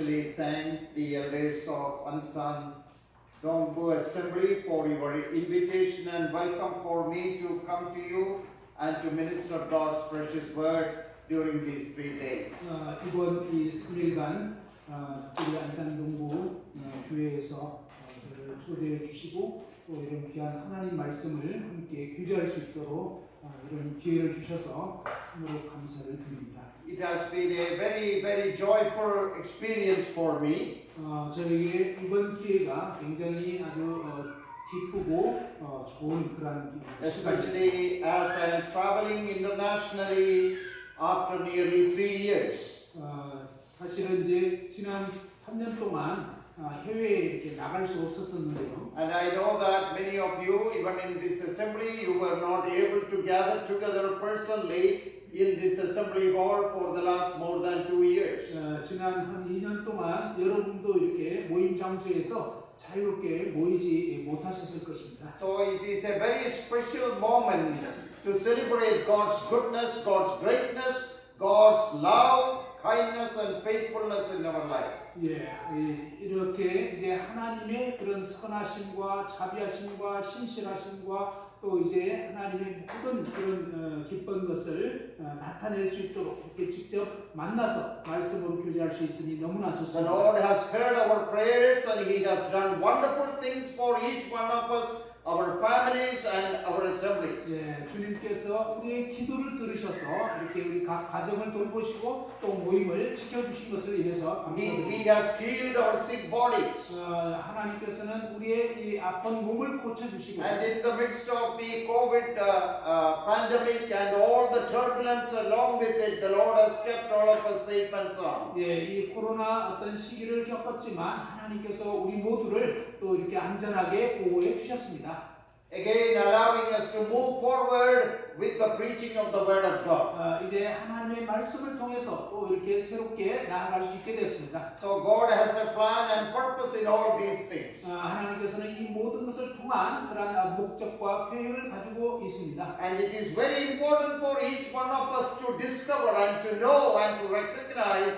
especially thank the elders of Ansan Dongbu Assembly for your invitation and welcome for me to come to you and to minister God's precious word during these three days. 어, 이번 이 3일간 어, 우리 안산 동부 어, 교회에서 어, 저를 초대해 주시고 또 이런 귀한 하나님 말씀을 함께 교제할 수 있도록 어, 이런 기회를 주셔서 참으로 감사를 드립니다. It has been a very, very joyful experience for me. 어, 저에게 이번 기회가 굉장히 아주 어, 기쁘고 어, 좋은 그런 especially as I am traveling internationally after nearly three years. 어, 사실은 이제 지난 3년 동안 어, 해외에 이렇게 나갈 수 없었었는데요. And I know that many of you, even in this assembly, you were not able to gather together personally in this assembly hall for the last more than two years. 어, 지난 한 2년 동안 여러분도 이렇게 모임 장소에서 자유롭게 모이지 못하셨을 것입니다. So it is a very special moment to celebrate God's goodness, God's greatness, God's love, kindness, and faithfulness in our life. 예, 이- 이렇게 이제 하나님의 그런 선하심과 자비하심과 신실하심과 또 이제 하나님의 모든 그런 어, 기쁜 것을 어, 나타낼 수 있도록 이렇게 직접 만나서 말씀으로 교제할 수 있으니 너무나 The 좋습니다. Lord has heard our prayers and He has done wonderful things for each one of us, our families, and assemblies. 예, 주님께서 우리의 기도를 들으셔서 이렇게 우리 각 가정을 돌보시고 또 모임을 지켜주신 것을 위해서 He, 감사드립니다. he has healed our sick bodies. 어, 하나님께서는 우리의 이 아픈 몸을 고쳐주시고 And in the midst of the COVID uh, uh, pandemic and all the turbulence along with it, the Lord has kept all of us safe and sound. 예, 이 코로나 어떤 시기를 겪었지만 하나님께서 우리 모두를 또 이렇게 안전하게 보호해 주셨습니다. Again, allowing us to move forward with the preaching of the Word of God. 어, 이제 하나님의 말씀을 통해서 또 이렇게 새롭게 나아갈 수 있게 됐습니다. So God has a plan and purpose in all these things. 어, 하나님께서는 이 모든 것을 통한 그러한 어, 목적과 계획을 가지고 있습니다. And it is very important for each one of us to discover and to know and to recognize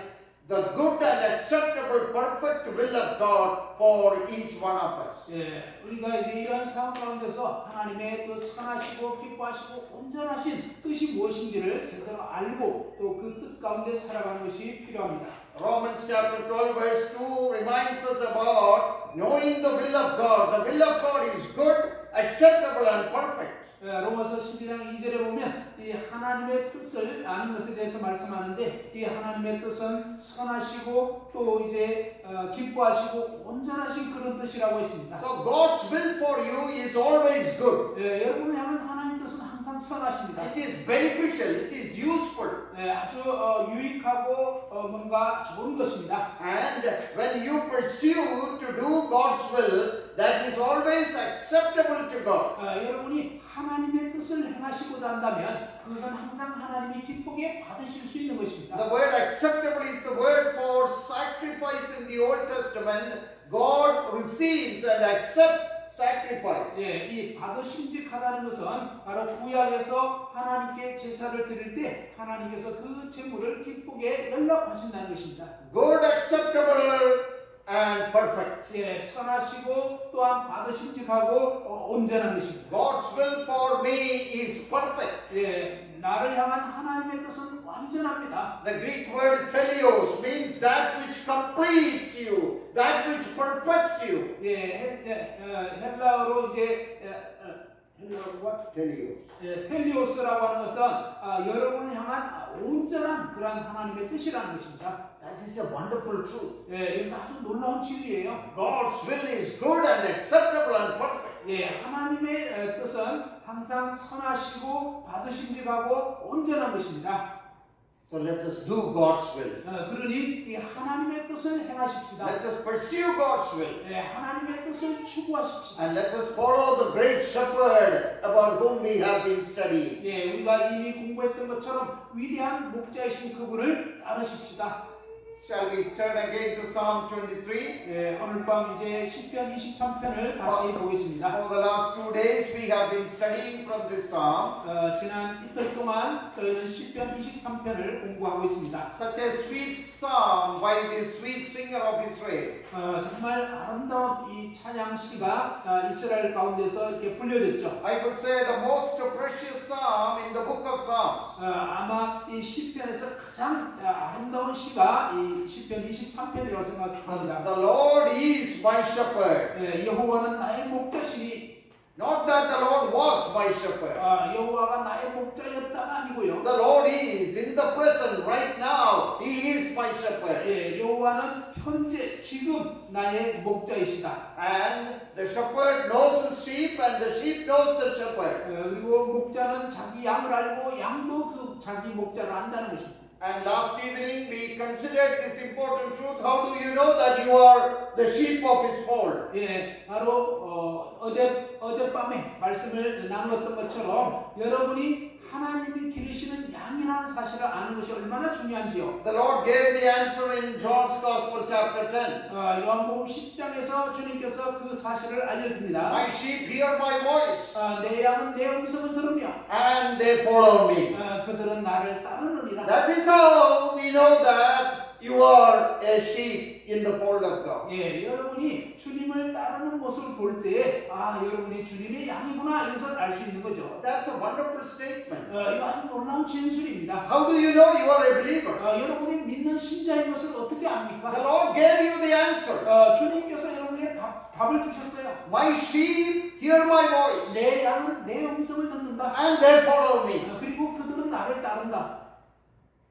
the good and acceptable, perfect will of God for each one of us. 예, 우리가 이제 이런 상황 가운데서 하나님의 그 선하시고 기뻐하시고 온전하신 뜻이 무엇인지를 제대로 알고 또 그 뜻 가운데 살아가는 것이 필요합니다. Romans chapter 12, verse 2 reminds us about knowing the will of God. The will of God is good, acceptable, and perfect. 예, 로마서 12장 2절에 보면 이 하나님의 뜻을 아는 것에 대해서 말씀하는데 이 하나님의 뜻은 선하시고 또 이제 어, 기뻐하시고 온전하신 그런 뜻이라고 했습니다. So God's will for you is always good. 예, 여러분을 향한 하나님 뜻은 항상 선하십니다. It is beneficial, it is useful. 예, 아주 어, 유익하고 어, 뭔가 좋은 것입니다. And when you pursue to do God's will, that is always acceptable God. 어, 여러분이 하나님의 뜻을 행하시고자 한다면 그것은 항상 하나님이 기쁘게 받으실 수 있는 것입니다. The word acceptable is the word for sacrifice in the Old Testament. God receives and accepts sacrifice. 예, 이 받으심직하다는 것은 바로 구약에서 하나님께 제사를 드릴 때 하나님께서 그 제물을 기쁘게 연락하신다는 것입니다. Good, acceptable, and perfect. 예, 선하시고 또한 받으심직하고 어, 온전한 것입니다. God's will for me is perfect. 예, 나를 향한 하나님의 뜻은 완전합니다. The Greek word teleos means that which completes you, that which perfects you. 예, 헬, 예, 어, 헬라어로 이제 예, 어, what? Teleos. 예, 텔리오스라고 하는 것은 아, 여러분을 향한 온전한 그러한 하나님의 뜻이라는 것입니다. That is a wonderful truth. 예, 여기서 아주 놀라운 진리예요. God's will is good and acceptable and perfect. 예, 하나님의 에, 뜻은 항상 선하시고 받으심직하고 온전한 것입니다. So let us do God's will. 어, 그러니 이 하나님의 뜻을 행하십시다. Let us pursue God's will. 예, 하나님의 뜻을 추구하십시다. And let us follow the great shepherd about whom we have been studying. 예, 우리가 이미 공부했던 것처럼 위대한 목자이신 그분을 따르십시다. Shall we turn again to Psalm 23? 예, 오늘 밤 이제 시편 23편을 다시 보겠습니다. For the last two days, we have been studying from this psalm. 어, 지난 이틀 동안 저희는 시편 23편을 공부하고 있습니다. Such a sweet psalm by this sweet singer of Israel. 어, 정말 아름다운 이 찬양 시가 어, 이스라엘 가운데서 이렇게 불려졌죠. I would say the most precious psalm in the book of Psalms. 어, 아마 이 시편에서 가장 어, 아름다운 시가 이 시편 23편이라고 생각합니다. The Lord is my shepherd. 예, 여호와는 나의 목자시니 Not that the Lord was my shepherd. 아, 여호와가 나의 목자였다가 아니고요. The Lord is in the present right now. He is my shepherd. 예, 여호와는 현재 지금 나의 목자이시다. And the shepherd knows his sheep and the sheep knows the shepherd. 어, 그리고 목자는 자기 양을 알고 양도 그 자기 목자를 안다는 것입니다. And last evening we considered this important truth. How do you know that you are the sheep of his fold? 예, 바로 어, 어제 어젯밤에 말씀을 나누었던 것처럼 여러분이 하나님이 기르시는 양이라는 사실을 아는 것이 얼마나 중요한지요. The Lord gave the answer in John's Gospel chapter 10. 어, 요한복음 10장에서 주님께서 그 사실을 알려줍니다. My sheep hear my voice 어, 내 양은 내 음성을 들으며 and they follow me. 어, 그들은 나를 따르느니라. That is how we know that you are a sheep in the fold of God. 예, 여러분이 주님을 따르는 모습을 볼 때, 아, 여러분이 주님의 양이구나 이것을 알 수 있는 거죠. That's a wonderful statement. 어, 이거 아주 놀라운 진술입니다. How do you know you are a believer? 어, 여러분이 믿는 신자인 것을 어떻게 The 압니까? Lord gave you the answer. 어, 주님께서 여러분에게 답, 답을 주셨어요. My sheep hear my voice 내 양은 내 음성을 듣는다. and they follow me. 어, 그리고 그들은 나를 따른다.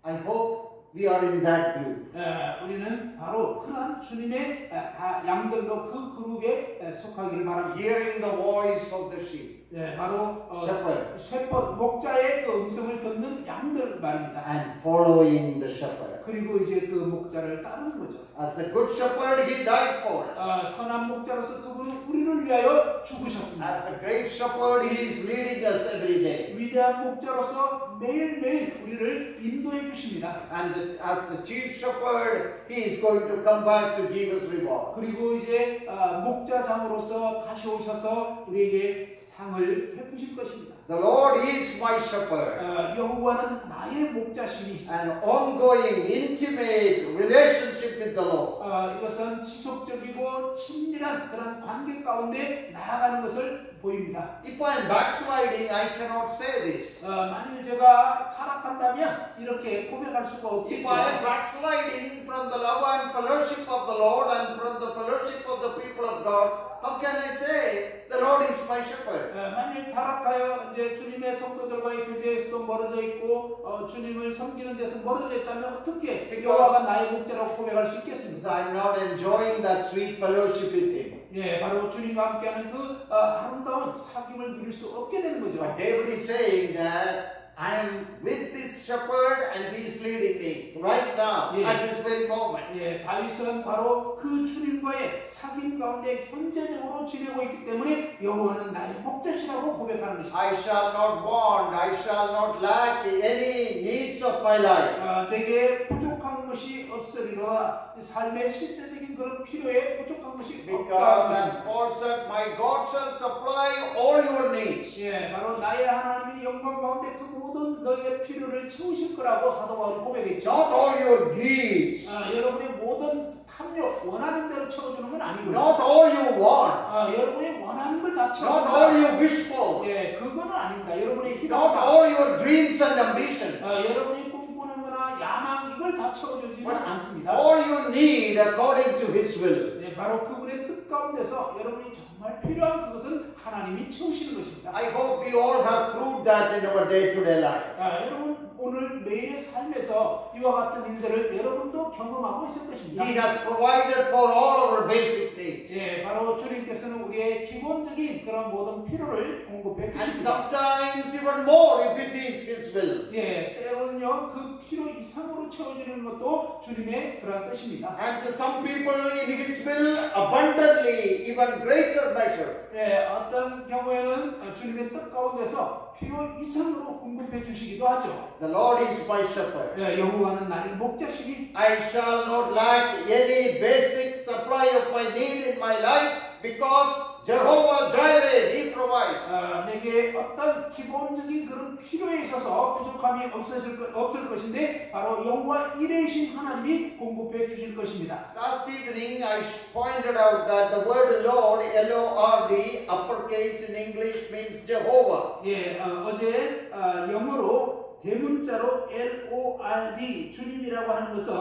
I hope we are in that group. 예, 우리는 바로 그러한 주님의 예, 다 양들도 그 그룹에 예, 속하기를 바랍니다. Hearing the voice of the sheep, 예, 바로 어, shepherd, 셰퍼 목자의 그 음성을 듣는 양들 말입니다. and following the shepherd. 그리고 이제 그 목자를 따르는 거죠. As the good shepherd, he died for us. 아, 선한 목자로서 그분은 우리를 위하여 죽으셨습니다. As the great shepherd, he is leading us every day. 위대한 목자로서 매일매일 우리를 인도해 주십니다. And the- as the chief shepherd, he is going to come back to give us reward. 그리고 이제 아, 목자장으로서 다시 오셔서 우리에게 상을 베푸실 것입니다. The Lord is my shepherd. 아, 여호와는 나의 목자시니 An ongoing, intimate relationship with the Lord. 아, 이것은 지속적이고 친밀한 그런 관계 가운데 나아가는 것을 보입니다. If I am backsliding, I cannot say this. 어, 만일 제가 타락한다면 이렇게 고백할 수가 If I am 없겠죠. backsliding from the love and fellowship of the Lord and from the fellowship of the people of God, how can I say the Lord is my shepherd? 어, 만일 타락하여 이제 주님의 성도들과의 교제에서도 멀어져 있고 어, 주님을 섬기는 데서 멀어져 있다면 어떻게 여호와가 나의 목자라고 고백할 수 있겠습니까? I am not enjoying that sweet fellowship with Him. 예, 바로 주님과 함께하는 그 어, 아름다운 사귐을 누릴 수 없게 되는 거죠. David is saying that I am with this shepherd and he is leading me right now Yeah. at this very moment. 예, 다윗은 바로 그 주님과의 사귐 가운데 현재적으로 지내고 있기 때문에 여호와는 나의 목자시라고 고백하는 것입니다. I shall not want, I shall not lack any needs of my life. 아, 내게 부족한 것이 없으리라 삶의 실제적인 그런 필요에 부족한 것이 Because 없다. as Paul said, my God shall supply all your needs. 예, 바로 나의 하나님이 영광 가운데 그 모든 너희의 필요를 채우실 거라고 사도 바울이 고백했죠. Not all your greeds, 아, 여러분의 모든 탐욕 원하는 대로 채워주는 건 아니고요. not all you want, 아, 여러분이 원하는 걸다 not all you wish for, 예, 그거는 아닙니다. 여러분의 not 희망사, all your dreams and ambition. 아, 여러분이 꿈꾸는 거나 야망 이걸 다 채워주지는 않습니다. All you need according to His will. 네, 바로 그분의 뜻 가운데서 여러분이 정말 필요한 그것은 하나님이 채우시는 것입니다. I hope we all have proved that in our day to day life. 아, 여러분 오늘 매일의 삶에서 이와 같은 일들을 여러분도 경험하고 있을 것입니다. He has provided for all our basic needs. 예, 바로 주님께서는 우리의 기본적인 그런 모든 필요를 공급해 And 주십니다. sometimes even more if it is His will. 예, 때로는요 그 필요 이상으로 채워지는 것도 주님의 그런 뜻입니다. And to some people in His will, abundantly, even greater measure. 예, 어떤 경우에는 어, 주님의 뜻 가운데서 필요 이상으로 공급해 주시기도 하죠. The Lord is my shepherd. 예, 여호와는 나의 목자시니 I shall not lack any basic supply of my need in my life because Jehovah Jireh, He provides. 어, 내게 어떤 기본적인 그런 필요에 있어서 부족함이 없어질 것, 없을 것인데 바로 여호와 이레신 하나님이 공급해 주실 것입니다. Last evening I pointed out that the word Lord, L-O-R-D, uppercase in English means Jehovah. 예, 어, 어제 어, 영어로 대문자로 L-O-R-D 주님이라고 하는 것은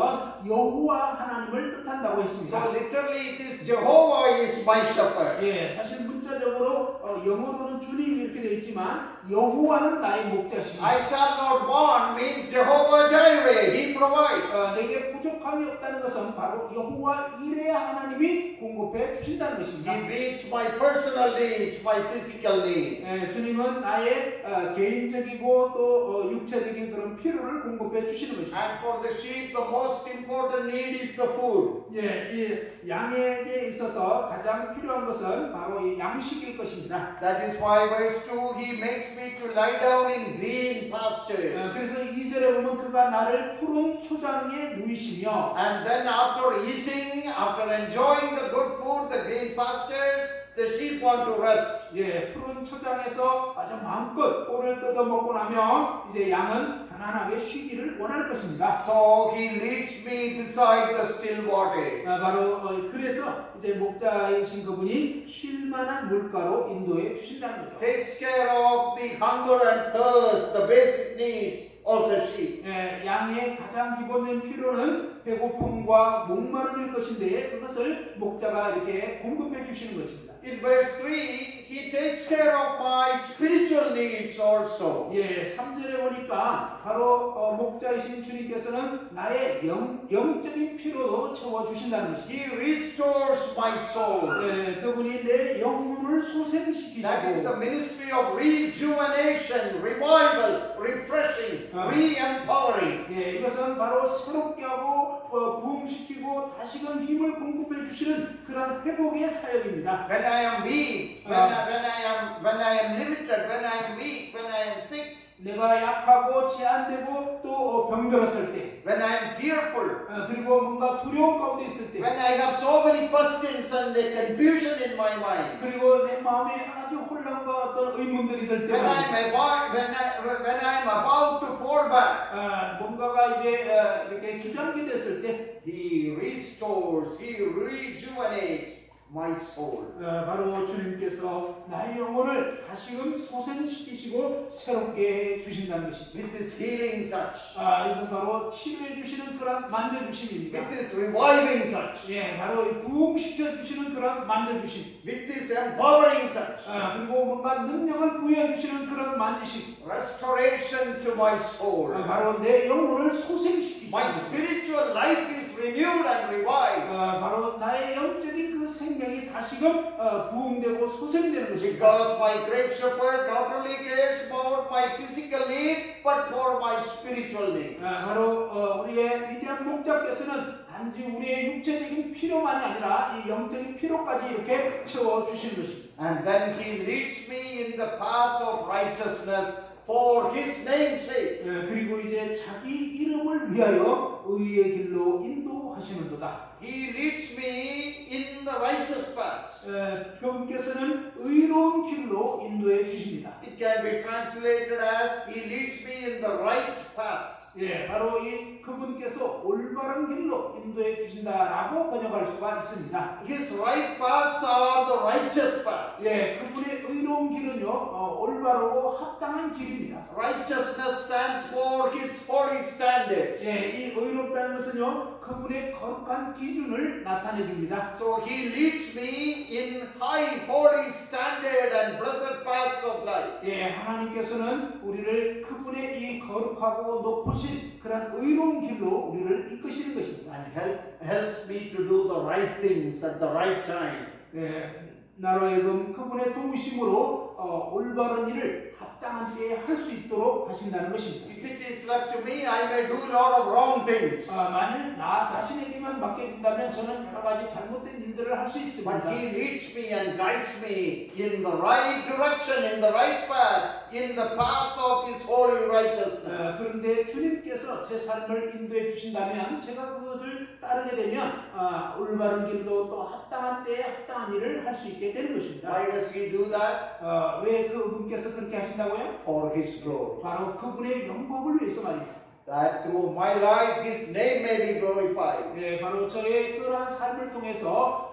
여호와 하나님을 뜻한다고 So 했습니다. literally it is Jehovah is my shepherd. 예, 사실 문자적으로 어, 영어로는 주님이 이렇게 되어 있지만 여호와는 나의 목자시니 I shall not want means Jehovah Jireh, He provides. 어, 내게 부족함이 없다는 것은 바로 여호와 이레 하나님이 공급해 주신다는 것입니다. He meets my personal needs, my physical needs. 예, 주님은 나의 어, 개인적이고 또 어, 육체적인 그런 필요를 공급해 주시는 것입니다. And for the sheep, the most important need is the food. 예, 이 양에게 있어서 가장 필요한 것은 바로 이 양식일 것입니다. That is why verse 2, He makes me to lie down in green 어, pastures. 그래서 2절에 보면 그가 나를 푸른 초장에 누이시며 And then after eating, after enjoying the good food, the green pastures, the sheep want to rest. 예, 푸른 초장에서 아주 마음껏 꼴을 뜯어 먹고 나면 이제 양은 편안하게 쉬기를 원할 것입니다. So He leads me beside the still water. 아, 바로 어, 그래서 이제 목자이신 그분이 쉴만한 물가로 인도해 주신다는 거죠. Takes care of the hunger and thirst, the basic needs of the sheep. 예, 양의 가장 기본적인 필요는 배고픔과 목마름일 것인데 그것을 목자가 이렇게 공급해 주시는 것입니다. In verse 3, He takes care of my spiritual needs also. 예, 3절에 보니까 바로 어, 목자이신 주님께서는 나의 영, 영적인 필요도 채워 주신다는 것입니다. He restores my soul. 예, 그분이 내 영혼을 소생시 키시고 ministry of rejuvenation, revival, refreshing, Ah. re-empowering. 예, 이것은 바로 새롭게 하고 어, 부흥시키고 다시금 힘을 공급해 주시는 그런 회복의 사역입니다. When I am weak, when, Ah. I, when I am when I am limited, when I am weak, when I am sick, 내가 약하고 제한되고 또 어, 병들었을 때 when I am fearful, 어, 그리고 뭔가 두려움 가운데 있을 때 when I have so many questions and a confusion in my mind, 그리고 내 마음에 아주 혼란과 어떤 의문들이 들 when I 때마다 am about, when I when I am about to fall back, 어, 뭔가가 이제 어, 이렇게 주저앉게 됐을 때 He restores, He rejuvenates my soul. 어, 바로 주님께서 나의 영혼을 다시금 소생시키시고 새롭게 해 주신다는 것입니다. With His healing touch, 아, 이것은 바로 치료해 주시는 그런 만져주심입니다. with His reviving touch, 예, 바로 이 부흥시켜 주시는 그런 만져주심. with His empowering touch, 아, 그리고 뭔가 능력을 부여해 주시는 그런 만지심. restoration to my 아, soul. 바로 내 영혼을 소생시키시는 My spiritual life is renewed and revived 아, 바로 나의 영적인 그 생명이 다시금 어, 부흥되고 소생되는 것입니다. because my great shepherd not only cares about my physical need but for my spiritual need. 아, 바로 어, 우리의 위대한 목자께서는 단지 우리의 육체적인 필요만이 아니라 이 영적인 필요까지 이렇게 채워 주시는 것입니다. And then He leads me in the path of righteousness for His name's sake. 예, 그리고 이제 자기 이름을 위하여 의의 길로 인도하시는도다. He leads me in the righteous paths. 예, 그분께서는 의로운 길로 인도해 주십니다. It can be translated as He leads me in the right paths. 예, 바로 이 그분께서 올바른 길로 인도해 주신다라고 번역할 수가 있습니다. His right paths are the righteous paths. 예, 그분의 의로운 길은요, 어, 올바르고 합당한 길입니다. Righteousness stands for His holy standards. 예, 이 의롭다는 것은요, 그분의 거룩한 기준을 나타내 줍니다. So He leads me in high, holy standard and blessed paths of life. 예, 하나님께서는 우리를 그분의 이 거룩하고 높으신 그런 의로운 길로 우리를 이끄시는 것입니다. And help, helps me to do the right things at the right time. 예, 나로 하여금 그분의 도우심으로 어, 올바른 일을 합당한 때에 할 수 있도록 하신다는 것입니다. If it is left to me, I may do a lot of wrong things. 아, 만일 나 자신에게만 맡겨진다면 저는 여러 가지 잘못된 일들을 할 수 But 있습니다. He leads me and guides me in the right direction, in the right path, in the path of His holy righteousness. 어, 그런데 주님께서 제 삶을 인도해 주신다면 제가 그것을 따르게 되면 아, 올바른 길로 또 합당한 때에 합당한 일을 할 수 있게 되는 것입니다. Why does He do that? 어, 왜 그분께서 그렇게 하신다고요? For His glory. 바로 그분의 영광을 위해서 말입니다. That through my life His name may be glorified. 네, 바로 저의 그러한 삶을 통해서 하-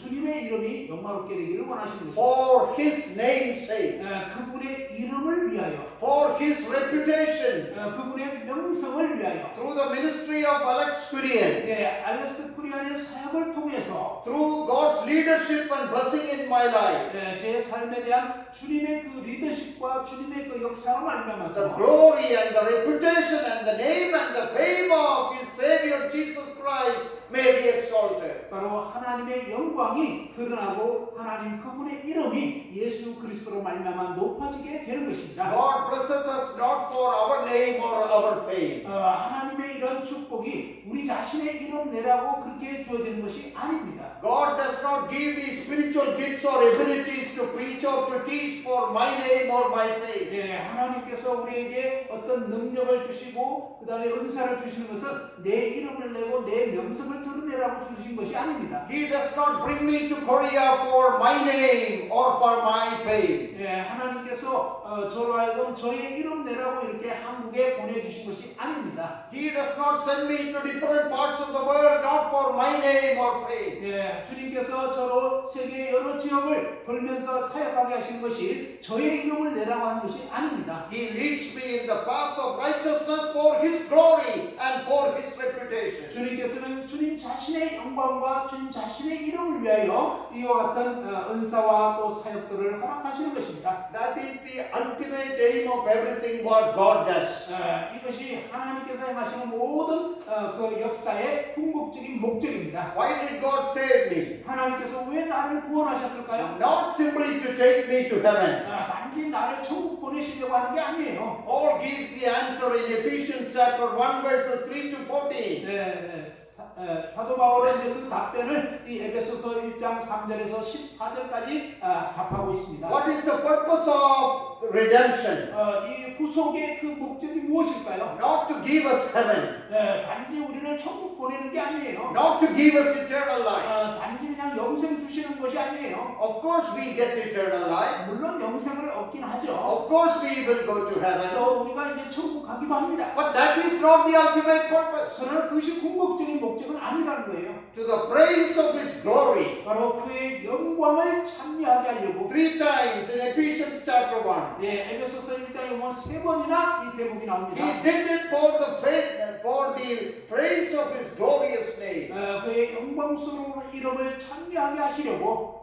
주님의 이름이 영광롭게 되기를 원하시는 것입니다. For His name's sake. 어, 그분의 이름을 위하여, For His reputation. 어, 그분의 명성을 위하여, Through the ministry of Alex Kurian. 네, 알렉스 쿠리안의 사역을 통해서 Through God's leadership and blessing in my life. 네, 제 삶에 대한 주님의 그 리더십과 주님의 그 역사로 The 말미암아서 glory and the reputation and the name and the fame of His Savior Jesus Christ may be exalted. 바로 하나님의 영광이 드러나고 하나님 그분의 이름이 예수 그리스도로 말미암아 높아지게 되는 것입니다. God blesses us not for our name or our fame. 어, 하나님의 이런 축복이 우리 자신의 이름 내라고 그렇게 주어지는 것이 아닙니다. God does not give me spiritual gifts or abilities to preach or to teach for my name or my fame. 네, 하나님께서 우리에게 어떤 능력을 주시고 그 다음에 은사를 주시는 것은 내 이름을 내고 내 명성을 드러내라고 주신 것이 아닙니다. He does not bring me to Korea for my name or for my fame. 네, 하나님께서 어, 저로 하여금 저의 이름 내라고 이렇게 한국에 보내주신 것이 아닙니다. He does not send me to different parts of the world not for my name or fame. 네, 주님께서 저로 세계 여러 지역을 돌면서 사역하게 하신 것이 저의 이름을 내라고 하는 것이 아닙니다. He leads me in the path of righteousness for His glory and for His reputation. 주님께서는 주님 자신의 영광과 주님 자신의 이름을 위하여 이와 같은 어, 은사와 또 사역들을 허락하시는 것입니다. That is the ultimate aim of everything what God does. 어, 이것이 하나님께서 행하시는 모든 어, 그 역사의 궁극적인 목적입니다. Why did God save me? 하나님께서 왜 나를 구원하셨을까요? Not simply to take me to heaven. 아, 단지 나를 천국 보내시려고 하는 게 아니에요. Paul gives the answer in Ephesians chapter 1 verses 3 to 14. 네, 네. 사, 에, 사도 바울은 이제 그 답변을 이 에베소서 1장 3절에서 14절까지 아, 답하고 있습니다. What is the purpose of redemption? 어, 이 구속의 그 목적이 무엇일까요? Not to give us heaven, 네, 단지 우리를 천국 보내는 게 아니에요. not to give us eternal life. 어, 단지 그냥 영생 주시는 것이 아니에요. Of course, we get eternal life. 물론 영생을 얻긴 하죠. Of course, we will go to heaven. 또 우리가 이제 천국 가기도 합니다. But that is not the ultimate purpose. 그러나 그것이 궁극적인 목적 은 아니라는 거예요. To the praise of His glory. 바로 그의 영광을 찬미하게 하려고 Three times in Ephesians chapter 1. 네, 에베소서 1장에 보면 세 번이나 이 대목이 나옵니다. He did it for the faith, for the praise of His glorious name. 어, 그의 영광스러운 이름을 찬미하게 하시려고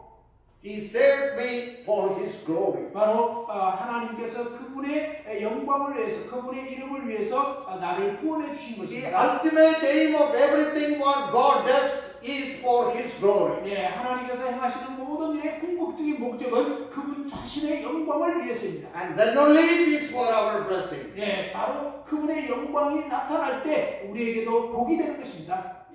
He saved me for His glory. 바로 어, 하나님께서 그분의 영광을 위해서 그분의 이름을 위해서 어, 나를 구원해 주신 The 것입니다. ultimate aim of everything what God does is for His glory. 예, 하나님께서 행하시는 모든 일의 궁극적인 목적은 그분 자신의 영광을 위해서입니다. And then only it is for our blessing. 예, 바로 그분의 영광이 나타날 때 우리에게도 복이 되는 것입니다.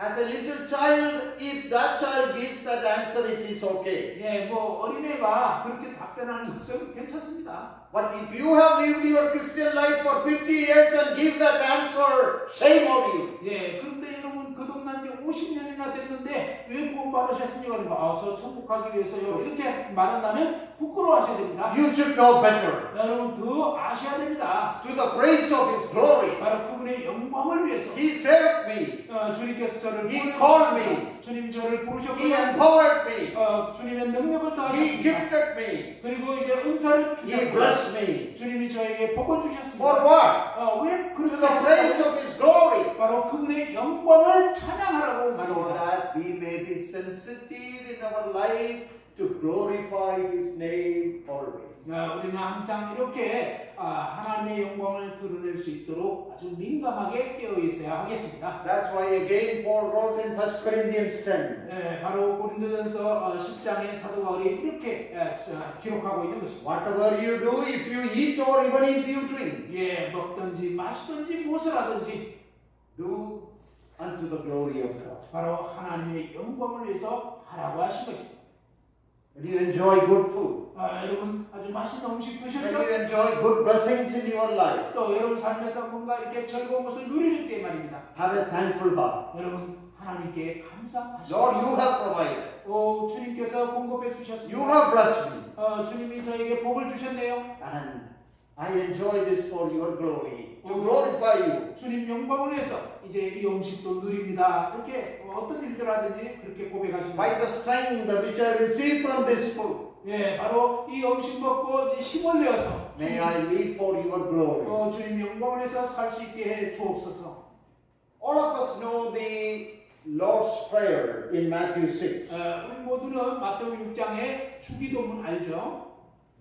As a little child, if that child gives that answer, it is okay. 예, 뭐 어린애가 그렇게 답변하는 것은 괜찮습니다. But if you have lived your Christian life for 50 years and give that answer, shame on you. 예, 그런데 여러분 거듭난 지 50년이나 됐는데 왜 구원 받으셨습니까? 그러니까 아, 저 천국 가기 위해서요. 이렇게 말한다면 부끄러워하셔야 됩니다. You should know better. 여러분 더 아셔야 됩니다. To the praise of His glory. 바로 그분의 영광을 위해서 He saved me. 어, 주님께서 저를 He called me. 주님 저를 He 부르셨고 empowered me. 어, 주님의 능력을 He 더하셨습니다. gifted me. 그리고 이제 은사를 He 주셨고 blessed me. 주님이 저에게 복을 For 주셨습니다. what? 어, 왜 To the praise of His glory. 바로 그분의 영광을 찬양하라고 So that we may be sensitive in our life to glorify His name always. 자, 우리는 항상 이렇게 아, 하나님의 영광을 드러낼 수 있도록 아주 민감하게 깨어 있어야 하겠습니다. That's why again Paul wrote in 1 Corinthians 10. 네, 바로 고린도전서 어, 10장의 사도 바울이 이렇게 기록하고 있는 것입니다. Whatever you do, if you eat or even if you drink, 예, 먹든지 마시든지 무엇을 하든지 do unto the glory of God. 바로 하나님의 영광을 위해서 하라고 하신 것입니다. When you enjoy good food, 아, 여러분 아주 맛있는 음식 when 드셨죠? you enjoy good blessings in your life, 또 여러분 삶에서 뭔가 이렇게 즐거운 것을 누릴 때 말입니다. have a thankful heart. 여러분 하나님께 감사하시고 Lord, you have provided. 오, 주님께서 공급해 You 주셨습니다. have blessed me. 어, 주님이 저에게 복을 주셨네요. And I enjoy this for your glory, to glorify you. 주님 영광을 위해서 이제 이 음식도 누립니다. 이렇게 어떤 일들 하든지 그렇게 고백하십니다. By the strength which I receive from this food, 예, 바로 이 음식 먹고 이제 힘을 내어서 may I live for your glory. 어, 주님 영광을 위해서 살 수 있게 해 주옵소서. All of us know the Lord's Prayer in Matthew 6. 어, 우리 모두는 마태복 6장의 주기도문 알죠?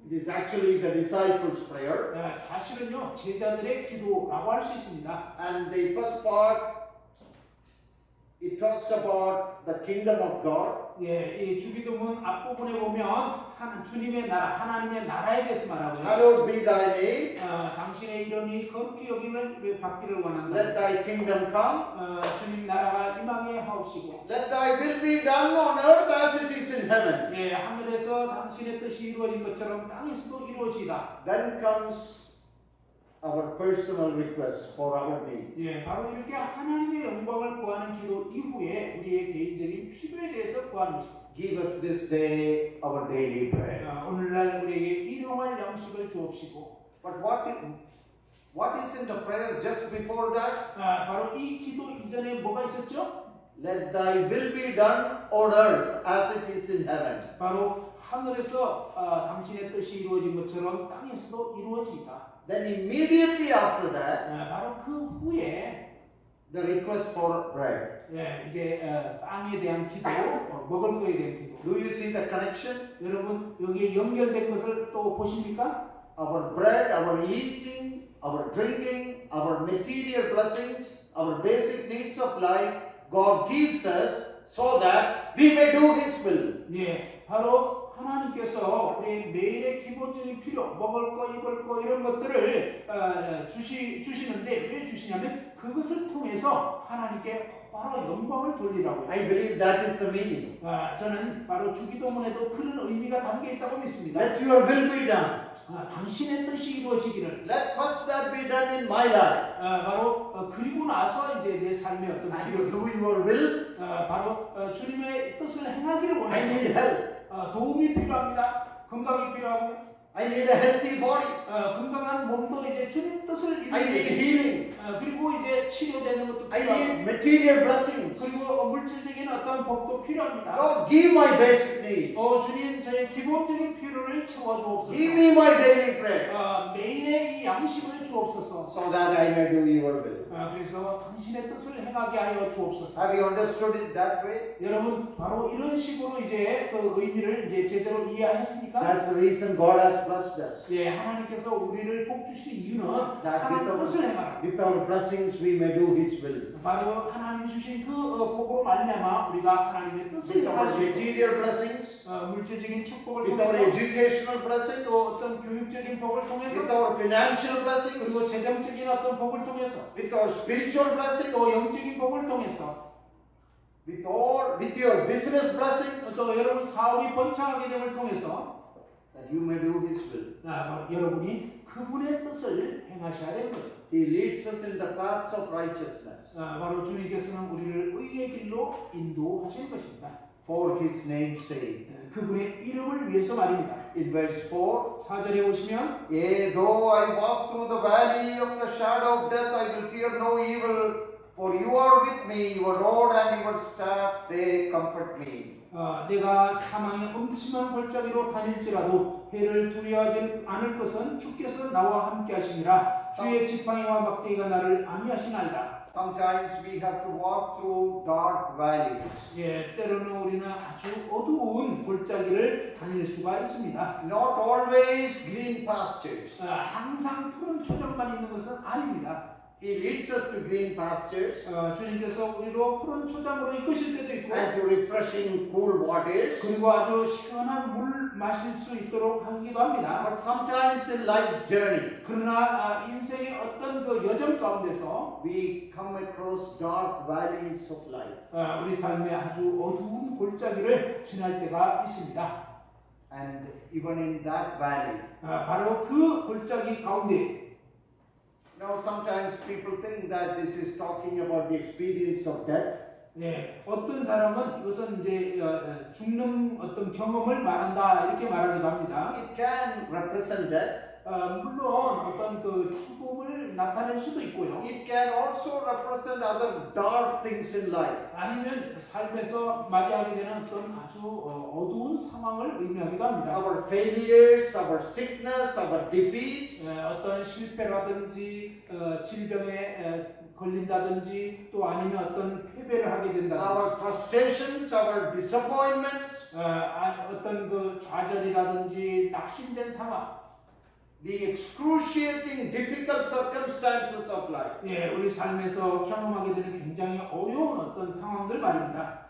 It is actually the disciples' prayer. 어, 사실은요 제자들의 기도라고 할 수 있습니다. And the first part, it talks about the kingdom of God. 예, 이 주기도문 앞부분에 보면 한 주님의 나라, 하나님의 나라에 대해서 말하고요. Hallowed be thy name. 어, 당신의 이름이 거룩히 여김을 받기를 원한다. Let thy kingdom come. 어, 주님 나라가 임하게 하옵시고, Let thy will be done on earth as it is in heaven. 예, 하늘에서 당신의 뜻이 이루어진 것처럼 땅에서도 이루어지다. Then comes our personal request for our need. 예, 바로 이렇게 하나님의 영광을 구하는 기도 이후에 우리의 개인적인 필요에 대해서 구하는 것입니다. Give us this day our daily bread. 어, 오늘날 우리에게 일용할 양식을 주옵시고, But what is, what is in the prayer just before that? 아, 바로 이 기도 이전에 뭐가 있었죠? Let thy will be done on earth as it is in heaven. 바로 하늘에서 아, 당신의 뜻이 이루어진 것처럼 땅에서도 이루어지다. Then immediately after that, 아, 바로 그 후에 the request for bread. 예, 이제 어, 땅에 대한 기도, 어, 먹을 거에 대한 기도. Do you see the connection? 여러분 여기에 연결된 것을 또 보십니까? Our bread, our eating, our drinking, our material blessings, our basic needs of life, God gives us so that we may do His will. 예, 바로 하나님께서 우리 매일의 기본적인 필요, 먹을 거, 입을 거 이런 것들을 어, 주시 주시는데 왜 주시냐면 그것을 통해서 하나님께 바로 영광을 돌리라고요. I believe that is the meaning. 아, 저는 바로 주기도문에도 그런 의미가 담겨 있다고 믿습니다. Let your will be done. 아, 당신의 뜻이 이루어지기를. Let first that be done in my life. 아, 바로 어, 그리고 나서 이제 내 삶의 어떤 And do your will, 아, 바로 어, 주님의 뜻을 행하기를 I 원해서 need help. 아, 도움이 필요합니다. 건강이 필요하고 I need a healthy body. 어, 건강한 몸도 이제 주님 뜻을 I need healing. 어, 그리고 이제 치료되는 것도 I 필요하고 need material blessings. 그리고 어, 물질적인 어떤 복도 필요합니다. Lord, give my basic needs. 어, 주님 저의 기본적인 필요를 채워주옵소서. Give me my daily bread 어, 매일의 이 양식을 주옵소서. so that I may do your will. 아, 그래서 당신의 뜻을 행하게 하여 주옵소서. Have you understood it that way? 여러분 바로 이런 식으로 이제 그 의미를 이제 제대로 이해하셨습니까? That's the reason God has blessed us. 예, 하나님께서 우리를 복 주신 이유는 That 하나님 with 뜻을 행하라. with our blessings we may do His will. 바로 하나님 주신 그 어, 복으로 말미암아 우리가 하나님의 뜻을 With our 수 있고 material blessings, 어, 물질적인 축복을 with our 통해서 educational blessings, 또 어떤 교육적인 복을 통해서 with our financial blessings, 그리고 재정적인 어떤 복을 통해서 with our spiritual blessings, 또 영적인 복을 통해서 with all, with your business blessings, 또 여러분 사업이 번창하게 됨을 통해서 that you may do His will. 아, 여러분이 그분의 뜻을 행하셔야 되는 거죠. He leads us in the paths of righteousness 아, 바로 주님께서는 우리를 의의 길로 인도하실 것입니다. for His name's sake. 예, 그분의 이름을 위해서 말입니다. In verse 4, 4절에 보시면 Yea, though I walk through the valley of the shadow of death, I will fear no evil, for you are with me, your rod and your staff, they comfort me. 어, 내가 사망의 음침한 골짜기로 다닐지라도 해를 두려워하지 않을 것은 주께서 나와 함께 하시니라 주의 지팡이와 막대기가 나를 안위하시나이다. Sometimes we have to walk through dark valleys. 예, 때로는 우리는 아주 어두운 골짜기를 다닐 수가 있습니다. Not always green pastures. 어, 항상 푸른 초장만 있는 것은 아닙니다. He leads us to green pastures 어, 주님께서 우리로 푸른 초장으로 이끄실 때도 있고 and to refreshing cool waters. 그리고 아주 시원한 물 마실 수 있도록 하기도 합니다. But sometimes in life's journey, 그러나 아, 인생의 어떤 그 여정 가운데서 we come across dark valleys of life. 어, 우리 삶에 아주 어두운 골짜기를 지날 때가 있습니다. And even in that valley, 아, 바로 그 골짜기 가운데 now sometimes people think that this is talking about the experience of death. 예, 어떤 사람은 이것은 이제 어, 어, 죽는 어떤 경험을 말한다 이렇게 말하기도 합니다. It can represent death. 어, 물론 어떤 그 죽음을 나타낼 수도 있고요. It can also represent other dark things in life. 아니면 삶에서 맞이하게 되는 어떤 아주 어, 어두운 상황을 의미하기도 합니다. Our failures, our sickness, our defeats, 예, 어떤 실패라든지 어, 질병에 에, 걸린다든지 또 아니면 어떤 패배를 하게 된다든지 our frustrations, our disappointments, 어, 아, 어떤 그 좌절이라든지 낙심된 상황 the excruciating, difficult circumstances of life. 예, 우리 삶에서 경험하게 되는 굉장히 어려운 어떤 상황들 말입니다.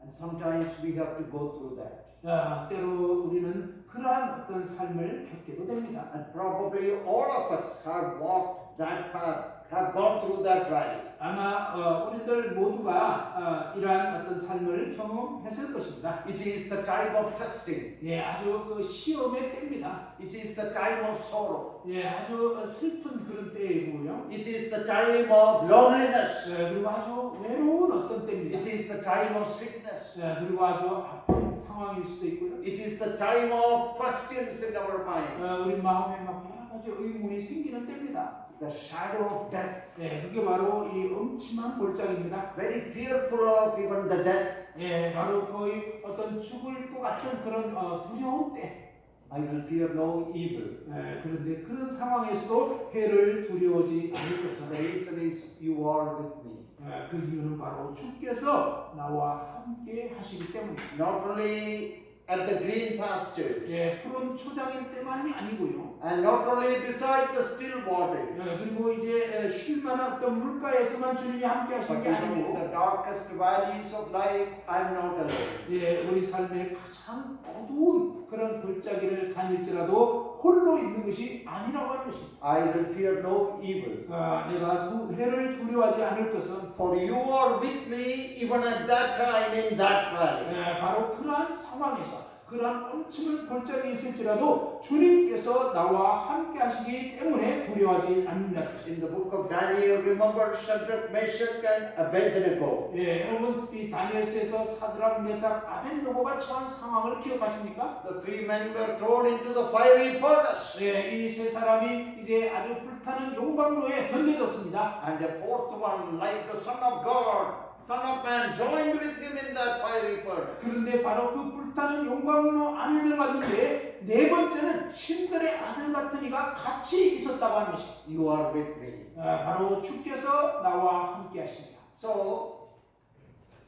And sometimes we have to go through that. 아, 때로 우리는 그러한 어떤 삶을 겪게도 됩니다. And probably all of us have walked that path, have gone through that valley. 아마 어, 우리들 모두가 어, 이러한 어떤 삶을 경험했을 것입니다. It is the time of testing. 예, 아주 그 시험의 때입니다. It is the time of sorrow. 예, 아주 어, 슬픈 그런 때이고요. It is the time of loneliness. 예, 그리고 아주 외로운 어떤 때입니다. It is the time of sickness. 예, 그리고 아주 아픈 상황일 수도 있고요. It is the time of questions in our mind. 어, 우리 마음에 막 여러 가지 의문이 생기는 때입니다. The shadow of death. 예, 그게 바로 이 엄침한 골짜기입니다. Very fearful of even the death. 예, 바로 거의 어떤 죽을 것 같은 그런 어, 두려운 때. I will fear no evil. 예, 그런데 그런 상황에서도 해를 두려워지 않을 The 것은 reason is you are with me. 예, 그 이유는 바로 주께서 나와 함께 하시기 때문입니다. Not only at the green pastures 예, 푸른 초장일 때만이 아니고요. And not only beside the still waters, 예, 그리고 이제 에, 쉴만한 어떤 물가에서만 주님이 함께 하시는 게 even in 아니고 the darkest valleys of life, I'm not alone. 예, 우리 삶의 가장 어두운 그런 골짜기를 다닐지라도 홀로 있는 것이 아니라고 하는 것입니다. I will fear no evil. 아, 내가 두, 해를 두려워하지 않을 것은 For you are with me even at that time in that valley. 예, 바로 그러한 상황에서 그러한 엄청난 골짜기에 있을지라도 주님께서 나와 함께 하시기 때문에 두려워하지 않는다. In the book of Daniel, remember Shadrach, Meshach, and Abednego. 예, 여러분 이 다니엘서에서 사드락, 메삭, 아벤노고가 처한 상황을 기억하십니까? The three men were thrown into the fiery furnace. 예, 이 세 사람이 이제 아주 불타는 용광로에 던져졌습니다. And the fourth one, like the Son of God, Son of Man, joined with him in that fiery furnace. 그런데 바로 그 불타는 용광로 안에 들어갔는데 네 번째는 신들의 아들 같은 이가 같이 있었다고 하는 것입니다. You are with me. 아, 바로 주께서 나와 함께 하십니다. So,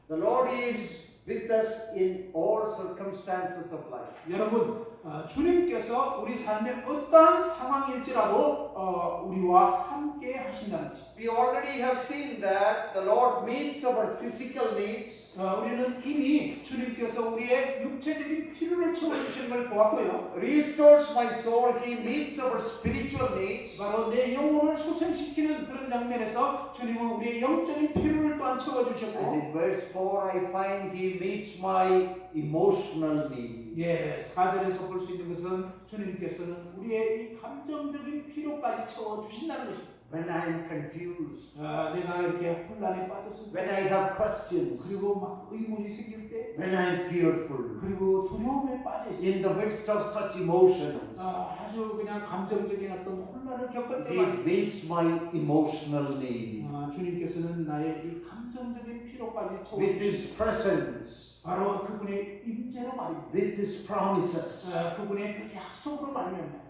the Lord is with us in all circumstances of life. 여러분, 어, 주님께서 우리 삶의 어떠한 상황일지라도 어, 우리와 함께 하신다는 것입니다. We already have seen that the Lord meets our physical needs. 어, 우리는 이미 주님께서 우리의 육체적인 필요를 채워주시는 걸 보았고요. restores my soul, He meets our spiritual needs. 바로 내 영혼을 소생시키는 그런 장면에서 주님은 우리의 영적인 필요를 또한 And 채워주셨고 in verse 4, I find He meets my emotional need. 예, 사절에서 볼 수 있는 것은 주님께서는 우리의 이 감정적인 필요까지 채워 주신다는 것입니다. When I am confused, 아, 내가 이렇게 혼란에 빠졌을 때 when I have questions, 그리고 막 의문이 생길 때 when I am fearful, 그리고 두려움에 빠져 있을 때 in the midst of such emotions, 아, 아주 그냥 감정적인 어떤 혼란을 겪을 He 때만. meets my emotional need. 아, 주님께서는 나의 이 감정적인 필요까지 With 채워주시고 His presence, 바로 그분의 임재로 말입니다. with His promises, 아, 그분의 그 약속으로 말미암아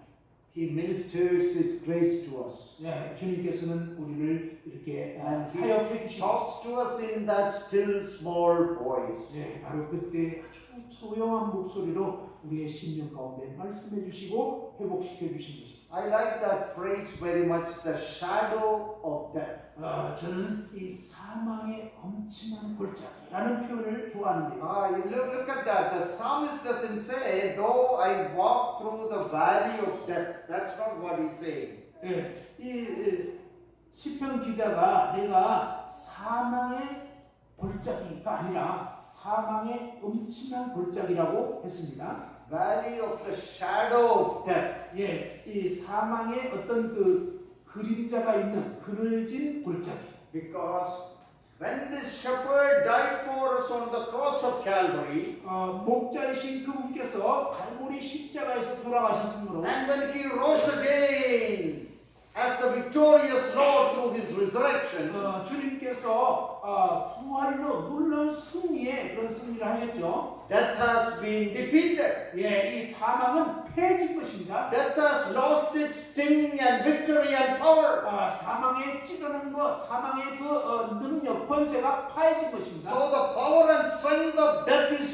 He ministers His grace to us. 네, 주님께서는 우리를 이렇게 아, And He 사역해 주시고 talks to us in that still small voice. 네, 바로 그때 아주 소영한 목소리로 우리의 심령 가운데 말씀해 주시고 회복시켜 주신 것입니다. I like that phrase very much the shadow of death. 아, 저는 이 사망의 엄청난 골짜기라는 표현을 좋아하는데요. Ah, you look, look at that. The psalmist doesn't say, though I walk through the valley of death. That's not what he's saying. 예, 이, 이 시편 기자가 내가 사망의 골짜기가 아니라 사망의 엄청난 골짜기라고 했습니다. Valley of the shadow of death. 예, 이 사망의 어떤 그 그림자가 있는 그늘진 골짜기. Because when this shepherd died for us on the cross of Calvary, 어, 목자이신 그분께서 갈보리 십자가에서 돌아가셨으므로 and when he rose again as the victorious Lord through his resurrection, 어, 주님께서 어, 부활로 놀라운 승리에 그런 승리를 하셨죠. death has been defeated. 예, 이 사망은 패진 것입니다. Death has lost its sting and victory and power. 아, 사망에 찌르는 것, 사망의 그 어, 능력, 권세가 파해진 것입니다. So the power and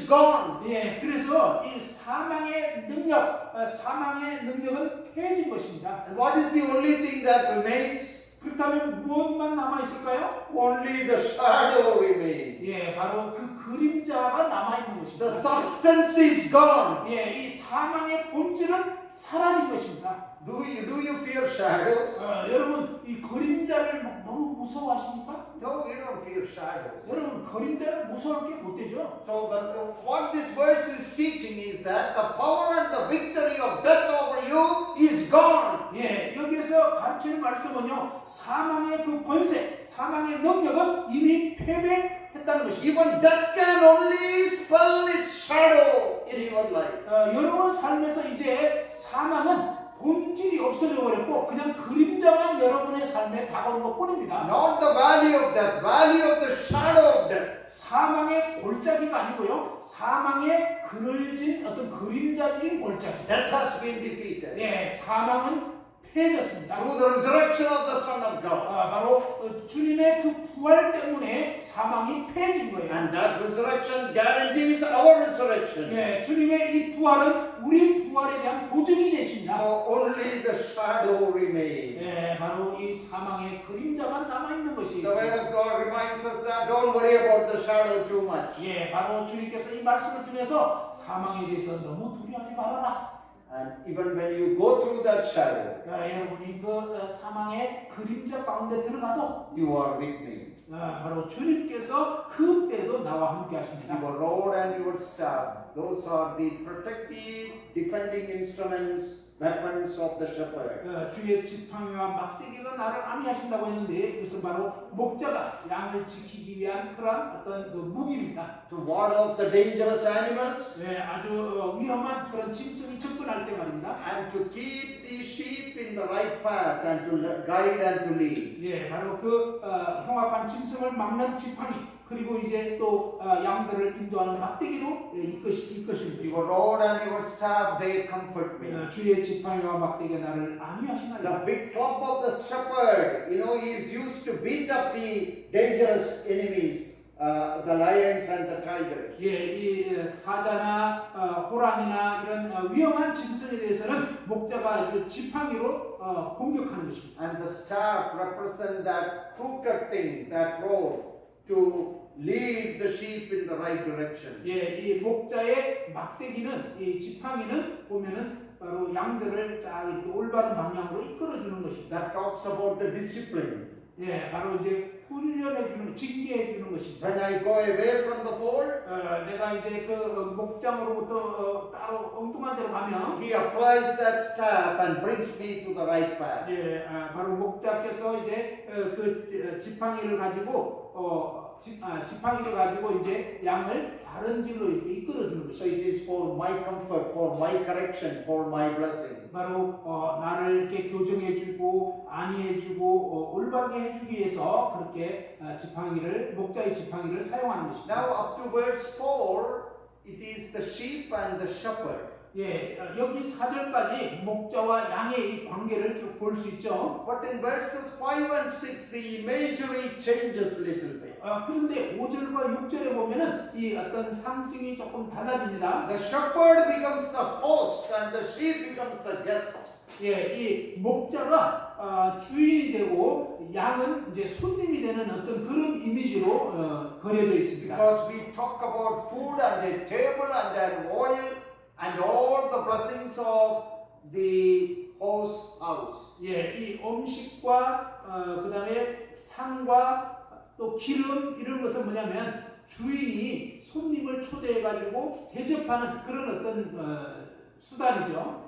is gone. 예, 그래서 이 사망의 능력, 어, 사망의 능력은 패해진 것입니다. And what is the only thing that remains? 그렇다면 무엇만 남아 있을까요? Only the shadow remains. 예, 바로 그 그림자가 남아 있는 The 것입니다. substance is gone. 예, 이 사망의 본질은 사라진 것입니다. Do you do you fear shadows? 어, 여러분 이 그림자를 막 너무 무서워하십니까? No, we don't fear shadows. 여러분 그림자를 무서울 게못 되죠. So the, what this verse is teaching is that the power and the victory of death over you is gone. 예, 여기에서 가르치는 말씀은요, 사망의 그 권세, 사망의 능력은 이미 패배했다는 것입니다. Even death can only spell its shadow in your life. 어, 여러분 삶에서 이제 사망은 본질이 없어져 버렸고 그냥 그림자만 여러분의 삶에 다가오는 것 뿐입니다. Not the valley of death, valley of the shadow of death. 사망의 골짜기가 아니고요, 사망의 그늘진 어떤 그림자적인 골짜기. Death has been defeated 예, 사망은 패 해졌습니다. through the resurrection of the Son of God. 아, 바로 어, 주님의 그 부활 때문에 사망이 패해진 거예요. And that resurrection guarantees our resurrection. 예, 주님의 이 부활은 우리 부활에 대한 보증이 되십니다. So only the shadow remains. 예, 바로 이 사망의 그림자만 남아 있는 것이. The word of God reminds us that don't worry about the shadow too much. 예, 바로 주님께서 이 말씀을 통해서 사망에 대해서 너무 두려워하지 말아라. And even when you go through that shadow, 여러분이 그 어, 사망의 그림자 가운데 들어가도 you are with me. 아, 바로 주님께서 그때도 나와 함께 하십니다. Your rod and your staff, those are the protective, defending instruments, weapons of the shepherd. 어, 주의 지팡이와 막대기가 나를 안위하신다고 했는데 이것은 바로 목자가 양을 지키기 위한 그러한 어떤 그 무기입니다. To ward off the dangerous animals 네, 아주 어, 위험한 그런 짐승이 접근할 때 말입니다. and to keep the sheep in the right path and to guide and to lead. 예, 바로 그 어, 흉악한 짐승을 막는 지팡이 그리고 이제 또 어, 양들을 인도하는 막대기로 예, 이것입니다. Your rod and your staff, they comfort me. 어, 주의 지팡이와 막대기가 나를 The 안위하시나이다. big club of the shepherd, you know, he is used to beat up the dangerous enemies, uh, the lions and the tigers. 예, 이 어, 사자나 어, 호랑이나 이런 어, 위험한 짐승에 대해서는 목자가 지팡이로 어, 공격하는 것입니다. And the staff represent that crooked thing, that road, to lead the sheep in the right direction. 예, 이 목자의 막대기는 이 지팡이는 보면은 바로 양들을 쫙 이렇게 올바른 방향으로 이끌어 주는 것입니다. That talks about the discipline. 예, 바로 이제 훈련해 주는, 징계해 주는 것입니다. When I go away from the fold, 어, 내가 이제 그 어, 목장으로부터 어, 따로 엉뚱한 데로 가면 he applies that staff and brings me to the right path. 예, 아, 바로 목자께서 이제 어, 그 지- 어, 지팡이를 가지고 어, 지, 아, 지팡이를 가지고 이제 양을 바른 길로 이렇게 이끌어 주는 So 것입니다. it is for my comfort, for my correction, for my blessing. 바로 어, 나를 이렇게 교정해 주고 안위해 주고 어, 올바르게 해 주기 위해서 그렇게 어, 지팡이를 목자의 지팡이를 사용하는 것입니다. Now up to verse 4, it is the sheep and the shepherd. 예, 어, 여기 4절까지 목자와 양의 이 관계를 쭉 볼 수 있죠. But in verses 5 and 6, the imagery changes a little bit. 어, 그런데 5절과 6절에 보면은 이 어떤 상징이 조금 달라집니다. The shepherd becomes the host and the sheep becomes the guest. 예, 이 목자가 어, 주인이 되고 양은 이제 손님이 되는 어떤 그런 이미지로 어, 그려져 있습니다. Because we talk about food and a table and an oil and all the blessings of the host house. 예, 이 음식과 어, 그다음에 상과 또 기름 이런 것은 뭐냐면 주인이 손님을 초대해 가지고 대접하는 그런 어떤 어, 수단이죠.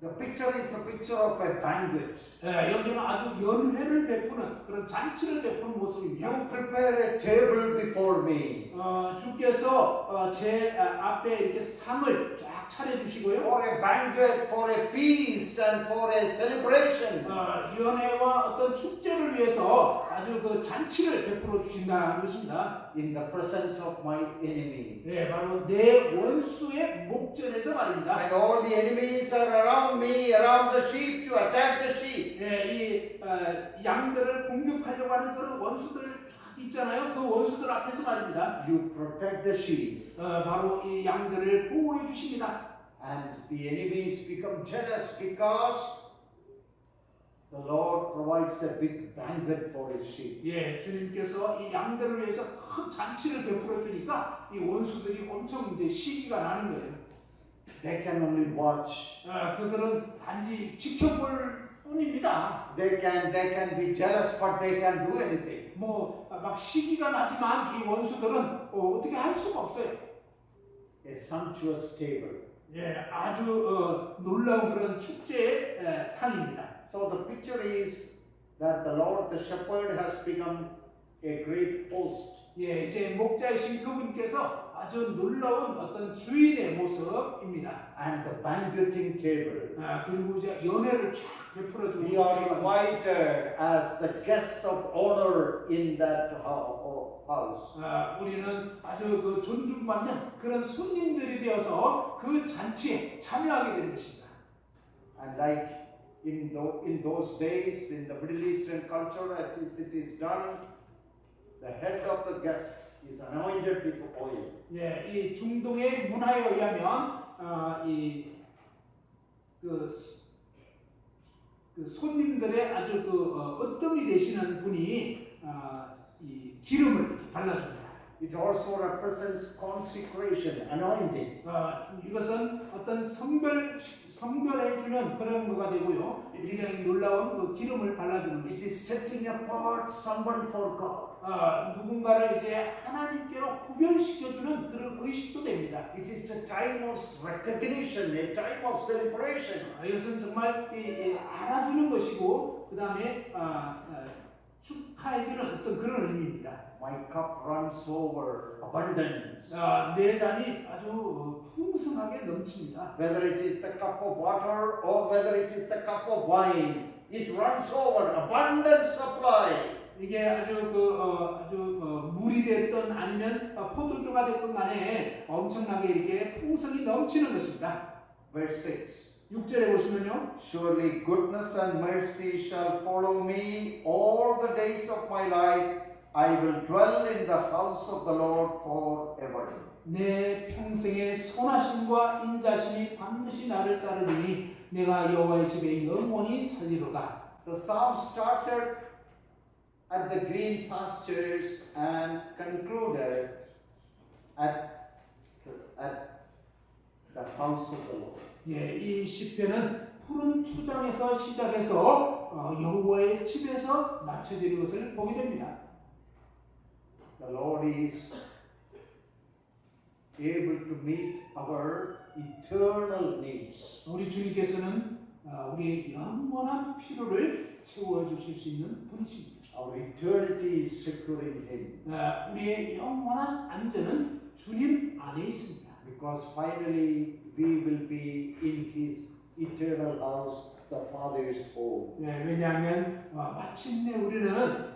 The picture is the picture of a banquet. 예, 여기는 아주 연회를 베푸는 그런 잔치를 베푸는 모습입니다. You prepare a table before me 어, 주께서 어, 제 아, 앞에 이렇게 상을 쫙 차려주시고요. for a banquet, for a feast, and for a celebration. 어, 연회와 어떤 축제를 위해서 아주 그 잔치를 베풀어 주신다는 것입니다. In the presence of my enemy. 네, 바로 내 원수의 목전에서 말입니다. And all the enemies are around me, around the sheep to attack the sheep. 네, 이 어, 양들을 공격하려고 하는 그런 원수들 쫙 있잖아요. 그 원수들 앞에서 말입니다. You protect the sheep. 어, 바로 이 양들을 보호해 주십니다. And the enemies become jealous because the Lord provides a big banquet for his sheep. 예, 주님께서 이 양들을 위해서 큰 잔치를 베풀어 주니까 이 원수들이 엄청 이제 시기가 나는 거예요. They can only watch. 어, 그들은 단지 지켜볼 뿐입니다. They can they can be jealous, but they can do anything. 뭐 막 시기가 나지만 이 원수들은 어, 어떻게 할 수가 없어요. A sumptuous table. 예, 아주 어, 놀라운 그런 축제의 에, 상입니다. So the picture is that the Lord, the shepherd, has become a great host. 예, 이제 목자이신 그분께서 아주 놀라운 어떤 주인의 모습입니다. And the banqueting table. 아, 그리고 이제 연회를 쫙 베풀어 주는 We are invited as the guests of honor in that hou- house. 아, 우리는 아주 그 존중받는 그런 손님들이 되어서 그 잔치에 참여하게 되는 것입니다. And like in, tho- in those days, in the Middle Eastern culture, at least it is done, the head of the guest is anointed with oil. 예, 이 중동의 문화에 의하면 어, 이그 그 손님들의 아주 그 어, 어떤 이 되시는 분이 어, 이 기름을 발라줍니다. It also represents consecration, anointing. 어, 이것은 어떤 성별 성별해 주는 그런 거가 되고요. 굉장히 놀라운 그 기름을 발라주는 It is setting apart someone for God. 어, 누군가를 이제 하나님께로 구별시켜주는 그런 의식도 됩니다. It is a time of recognition, a time of celebration. 아, 이것은 정말 이, 이 알아주는 것이고 그 다음에 축하해주는 어떤 그런 의미입니다. My cup runs over, abundance. 아, 내 잔이 아주 어, 풍성하게 넘칩니다. Whether it is the cup of water or whether it is the cup of wine, it runs over, abundant supply. 이게 아주 그 어, 아주 어, 물이 됐든 아니면 어, 포도주가 됐든 간에 엄청나게 이렇게 풍성이 넘치는 것입니다. Verse 6 6절에 보시면요. Surely goodness and mercy shall follow me all the days of my life. I will dwell in the house of the Lord forever. 내 평생의 선하심과 인자심이 반드시 나를 따르리니 내가 여호와의 집에 영원히 살리로다. The psalm started at the green pastures and concluded at the, at the house of the Lord. 예, 이 시편은 푸른 추장에서 시작해서 어, 여호와의 집에서 마쳐지는 것을 보게 됩니다. The Lord is able to meet our eternal needs. 우리 주님께서는 어, 우리의 영원한 필요를 채워 주실 수 있는 분이십니다. Our eternity is secure in Him. 어, 우리의 영원한 안전은 주님 안에 있습니다. Because finally we will be in His eternal house, the Father's home. 네, 왜냐하면 어, 마침내 우리는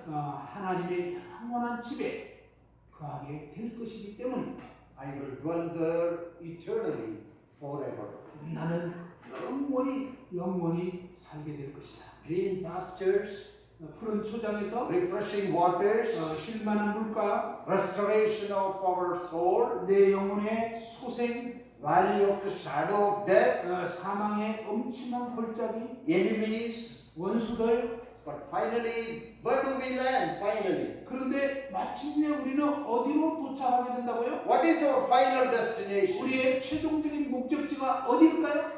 어, 하나님의 영원한 집에 거하게 될 것이기 때문입니다. I will dwell there eternally, forever. 나는 영원히 영원히 살게 될 것이다. Green pastures, 어, 푸른 초장에서 refreshing waters, 어, 쉴만한 물가, restoration of our soul, 내 영혼의 소생, valley of the shadow of death, 어, 사망의 엄침한 골짜기, enemies. 원수들. But finally, where do we land? Finally, 그런데 마침내 우리는 어디로 도착하게 된다고요? what is our final destination? 우리의 최종적인 목적지가 어디일까요?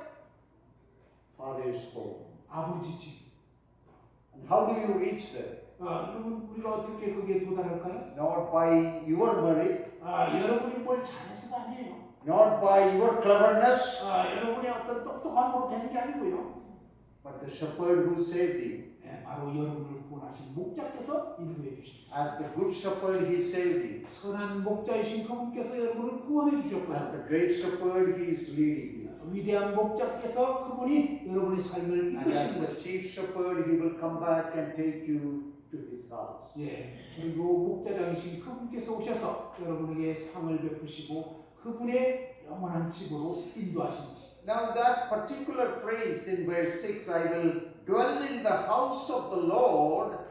Father's home. 아버지 집. And how do you reach there? 아, 여러분 우리가 어떻게 거기에 도달할까요? Not by your merit, 아, 여러분이 뭘 잘해서가 아니에요. not by your cleverness, 아, 여러분의 어떤 똑똑함으로 되는 게 아니고요. but the shepherd who saved you. 예, 바로 여러분을 구원하신 목자께서 인도해 주십니다. As the good shepherd, he saved you. 선한 목자이신 그분께서 여러분을 구원해 As 주셨고요. the great shepherd, he is leading you. 위대한 목자께서 그분이 여러분의 삶을 And as the chief shepherd, he will come back and take you to his house. 예, 그리고 목자장이신 그분께서 오셔서 여러분에게 상을 베푸시고 그분의 영원한 집으로 인도하신 것입니다. Now, that particular phrase in verse 6, I will dwell in the house of the Lord.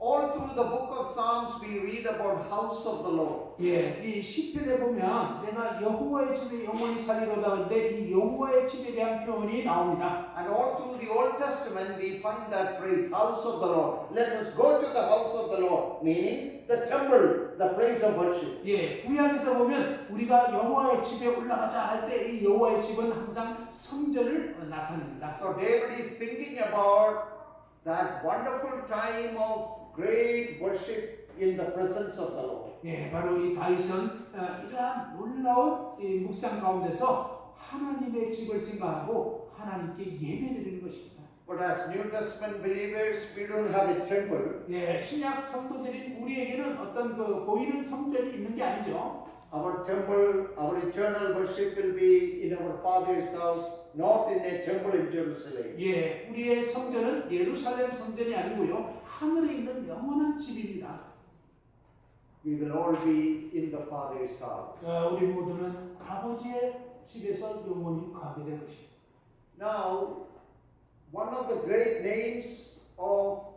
All through the book of Psalms, we read about house of the Lord. 예, 이 시편에 보면 내가 여호와의 집에 영원히 살리로다 하는데 이 여호와의 집에 대한 표현이 나옵니다. And all through the Old Testament, we find that phrase, house of the Lord. Let us go to the house of the Lord, meaning the temple, the place of worship. 예, 구약에서 보면 우리가 여호와의 집에 올라가자 할 때 이 여호와의 집은 항상 성전을 어, 나타냅니다. So David is thinking about that wonderful time of great worship in the presence of the Lord. 예, 바로 이 다윗은 어, 이러한 놀라운 이 묵상 가운데서 하나님의 집을 생각하고 하나님께 예배드리는 것입니다. But as New Testament believers, we don't have a temple. 예, 신약 성도들인 우리에게는 어떤 그 보이는 성전이 있는 게 아니죠. Our temple, our eternal worship will be in our Father's house, not in a temple in Jerusalem. 예, 우리의 성전은 예루살렘 성전이 아니고요. 하늘에 있는 영원한 집입니다. We will all be in the Father's house. 어, 우리 모두는 아버지의 집에서 영원히 가게 될 것입니다. Now, one of the great names of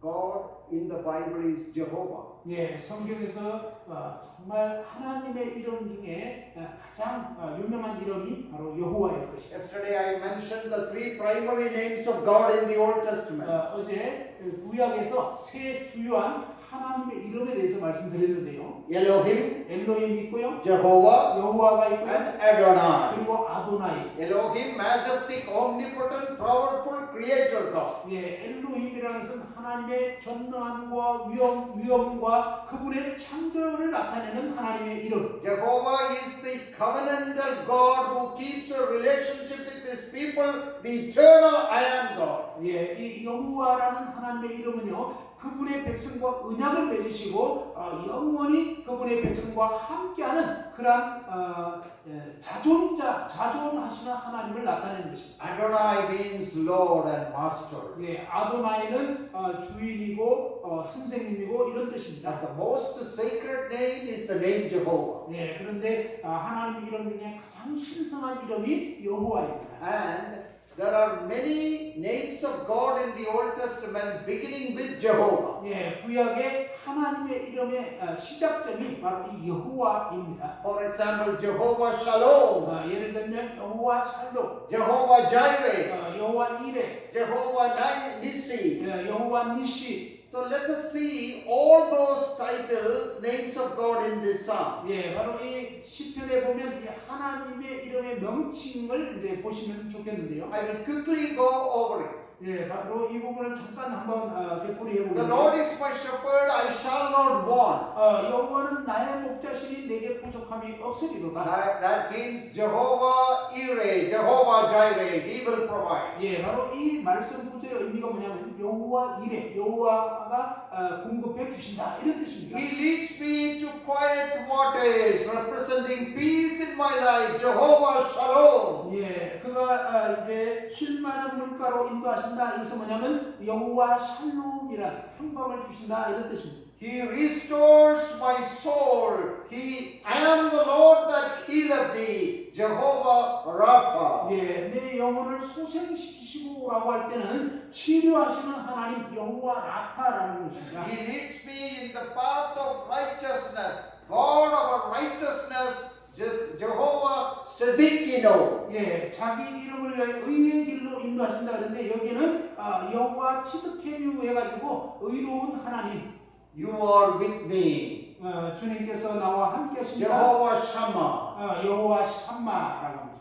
God in the Bible is Jehovah. 예, 성경에서 어, 정말 하나님의 이름 중에 어, 가장 어, 유명한 이름이 바로 여호와일 것입니다. Yesterday I mentioned the three primary names of God in the Old Testament. 어, 어제 그 구약에서 세 주요한 하나님의 이름에 대해서 말씀드렸는데요. Elohim, 엘로힘 있고요, Jehovah, 여호와가 있고요, and Adonai. 그리고 아도나이. Elohim, majestic, omnipotent, powerful creator God. 예, 엘로힘이라는 것은 하나님의 전능함과 위엄, 위엄과 그분의 창조를 나타내는 하나님의 이름. Jehovah is the covenantal God who keeps a relationship with his people, the eternal I am God. 예, 이 여호와라는 하나님의 이름은요, 그분의 백성과 언약을 맺으시고 어, 영원히 그분의 백성과 함께하는 그러한 어, 예, 자존자, 자존하시는 하나님을 나타내는 것입니다. Adonai means Lord and Master. 예, 아도나이는 어, 주인이고 어, 선생님이고 이런 But 뜻입니다. the most sacred name is the name Jehovah. 예, 그런데 어, 하나님 이름 중에 가장 신성한 이름이 여호와입니다. And there are many names of God in the Old Testament beginning with Jehovah. 예, 구약의 하나님의 이름의 어, 시작점이 바로 이 여호와입니다. For example, Jehovah Shalom, 어, 예를 들면 여호와 살로, Jehovah Jireh, 어, 여호와 이레, Jehovah Ni- Nissi. 예, 여호와 니시. So let us see all those titles, names of God in this psalm. 예, 바로 이 시편에 보면 이 하나님의 이름의 명칭을 이제 보시면 좋겠는데요. I will quickly go over it. 예, 바로 이 부분을 잠깐 한번 어, 되풀이해 The Lord 보겠습니다. is my shepherd, I shall not want. 어, 여호와는 나의 목자시니 내게 부족함이 없으리로다. That, that means Jehovah Ireh, Jehovah Jireh, He will provide. 예, 바로 이 말씀 구절의 의미가 뭐냐면 여호와 이레, 여호와가 어, 공급해 주신다 이런 뜻입니다. He leads me to quiet waters, representing peace in my life, Jehovah Shalom. 예, 그가 아, 이제 쉴만한 물가로 인도하신다 하신다. 이것은 뭐냐면 여호와 샬롬이란 평강을 주신다 이런 뜻입니다. He restores my soul. He, I am the Lord that healeth thee, Jehovah Rapha. 예, 내 영혼을 소생시키시고라고 할 때는 치료하시는 하나님 여호와 라파라는 것입니다. He leads me in the path of righteousness. God our righteousness, Jehovah Sedekino. 예, 자기 이름을 의의 길로 인도하신다 그런데 여기는 아, 여호와 치드케뉴 해가지고 의로운 하나님 You are with me. 어, 주님께서 나와 함께 하신다. Jehovah Shammah. 어, 여호와 샴마라고 합니다.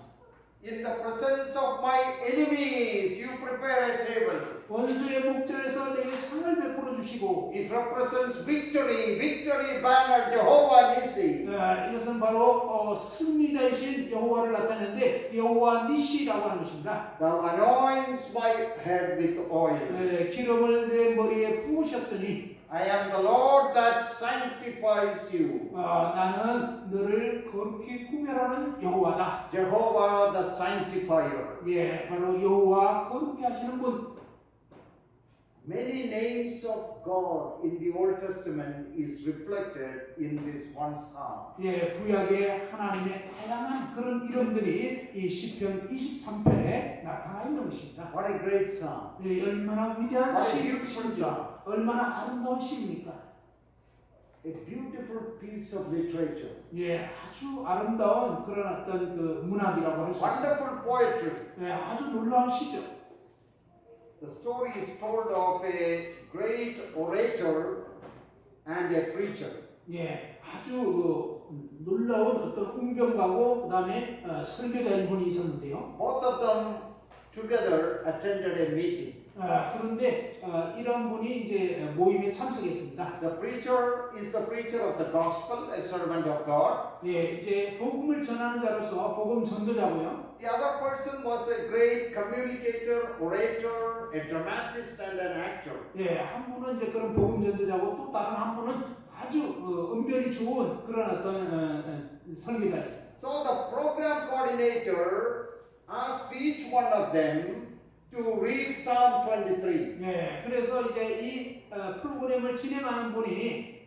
In the presence of my enemies, you prepare a table. 원수의 목전에서 내게 상을 베풀어 주시고 It represents victory, victory banner, Jehovah Nissi. 어, 이것은 바로 어, 승리자이신 여호와를 나타내는데 여호와 니시라고 하는 것입니다. Thou anoints my head with oil. 예, 기름을 내 머리에 부으셨으니 I am the Lord that sanctifies you. 어, 나는 너를 거룩히 구별하는 여호와다. Jehovah the sanctifier. 예, 바로 여호와 거룩히 하시는 분. Many names of God in the Old Testament is reflected in this one psalm. 예, 구약의 하나님의 다양한 그런 이름들이 이 시편 23편에 나타나 있는 것입니다. What a great psalm. 예, 얼마나 위대한 psalm. 얼마나 아름다운 시입니까? A beautiful piece of literature. 예, 아주 아름다운 그런 어떤 그 문학이라고 할수 있습니다. Wonderful poetry. 예, 아주 놀라운 시죠. The story is told of a great orator and a preacher. 예, 아주 어, 놀라운 어떤 웅변가고 그다음에 어, 설교자인 분이 있었는데요. Both of them together attended a meeting. 아, 그런데 어, 이런 분이 이제 모임에 참석했습니다. The preacher is the preacher of the gospel, a servant of God. 예, 이제 복음을 전하는 자로서 복음 전도자고요. The other person was a great communicator, orator, a dramatist, and an actor. 예, 한 분은 이제 그런 복음 전도자고 또 다른 한 분은 아주 어, 은별이 좋은 그런 어떤 어, 어, 설교자였어요. So the program coordinator asked each one of them to read Psalm 23. 예, 그래서 이제 이 어, 프로그램을 진행하는 분이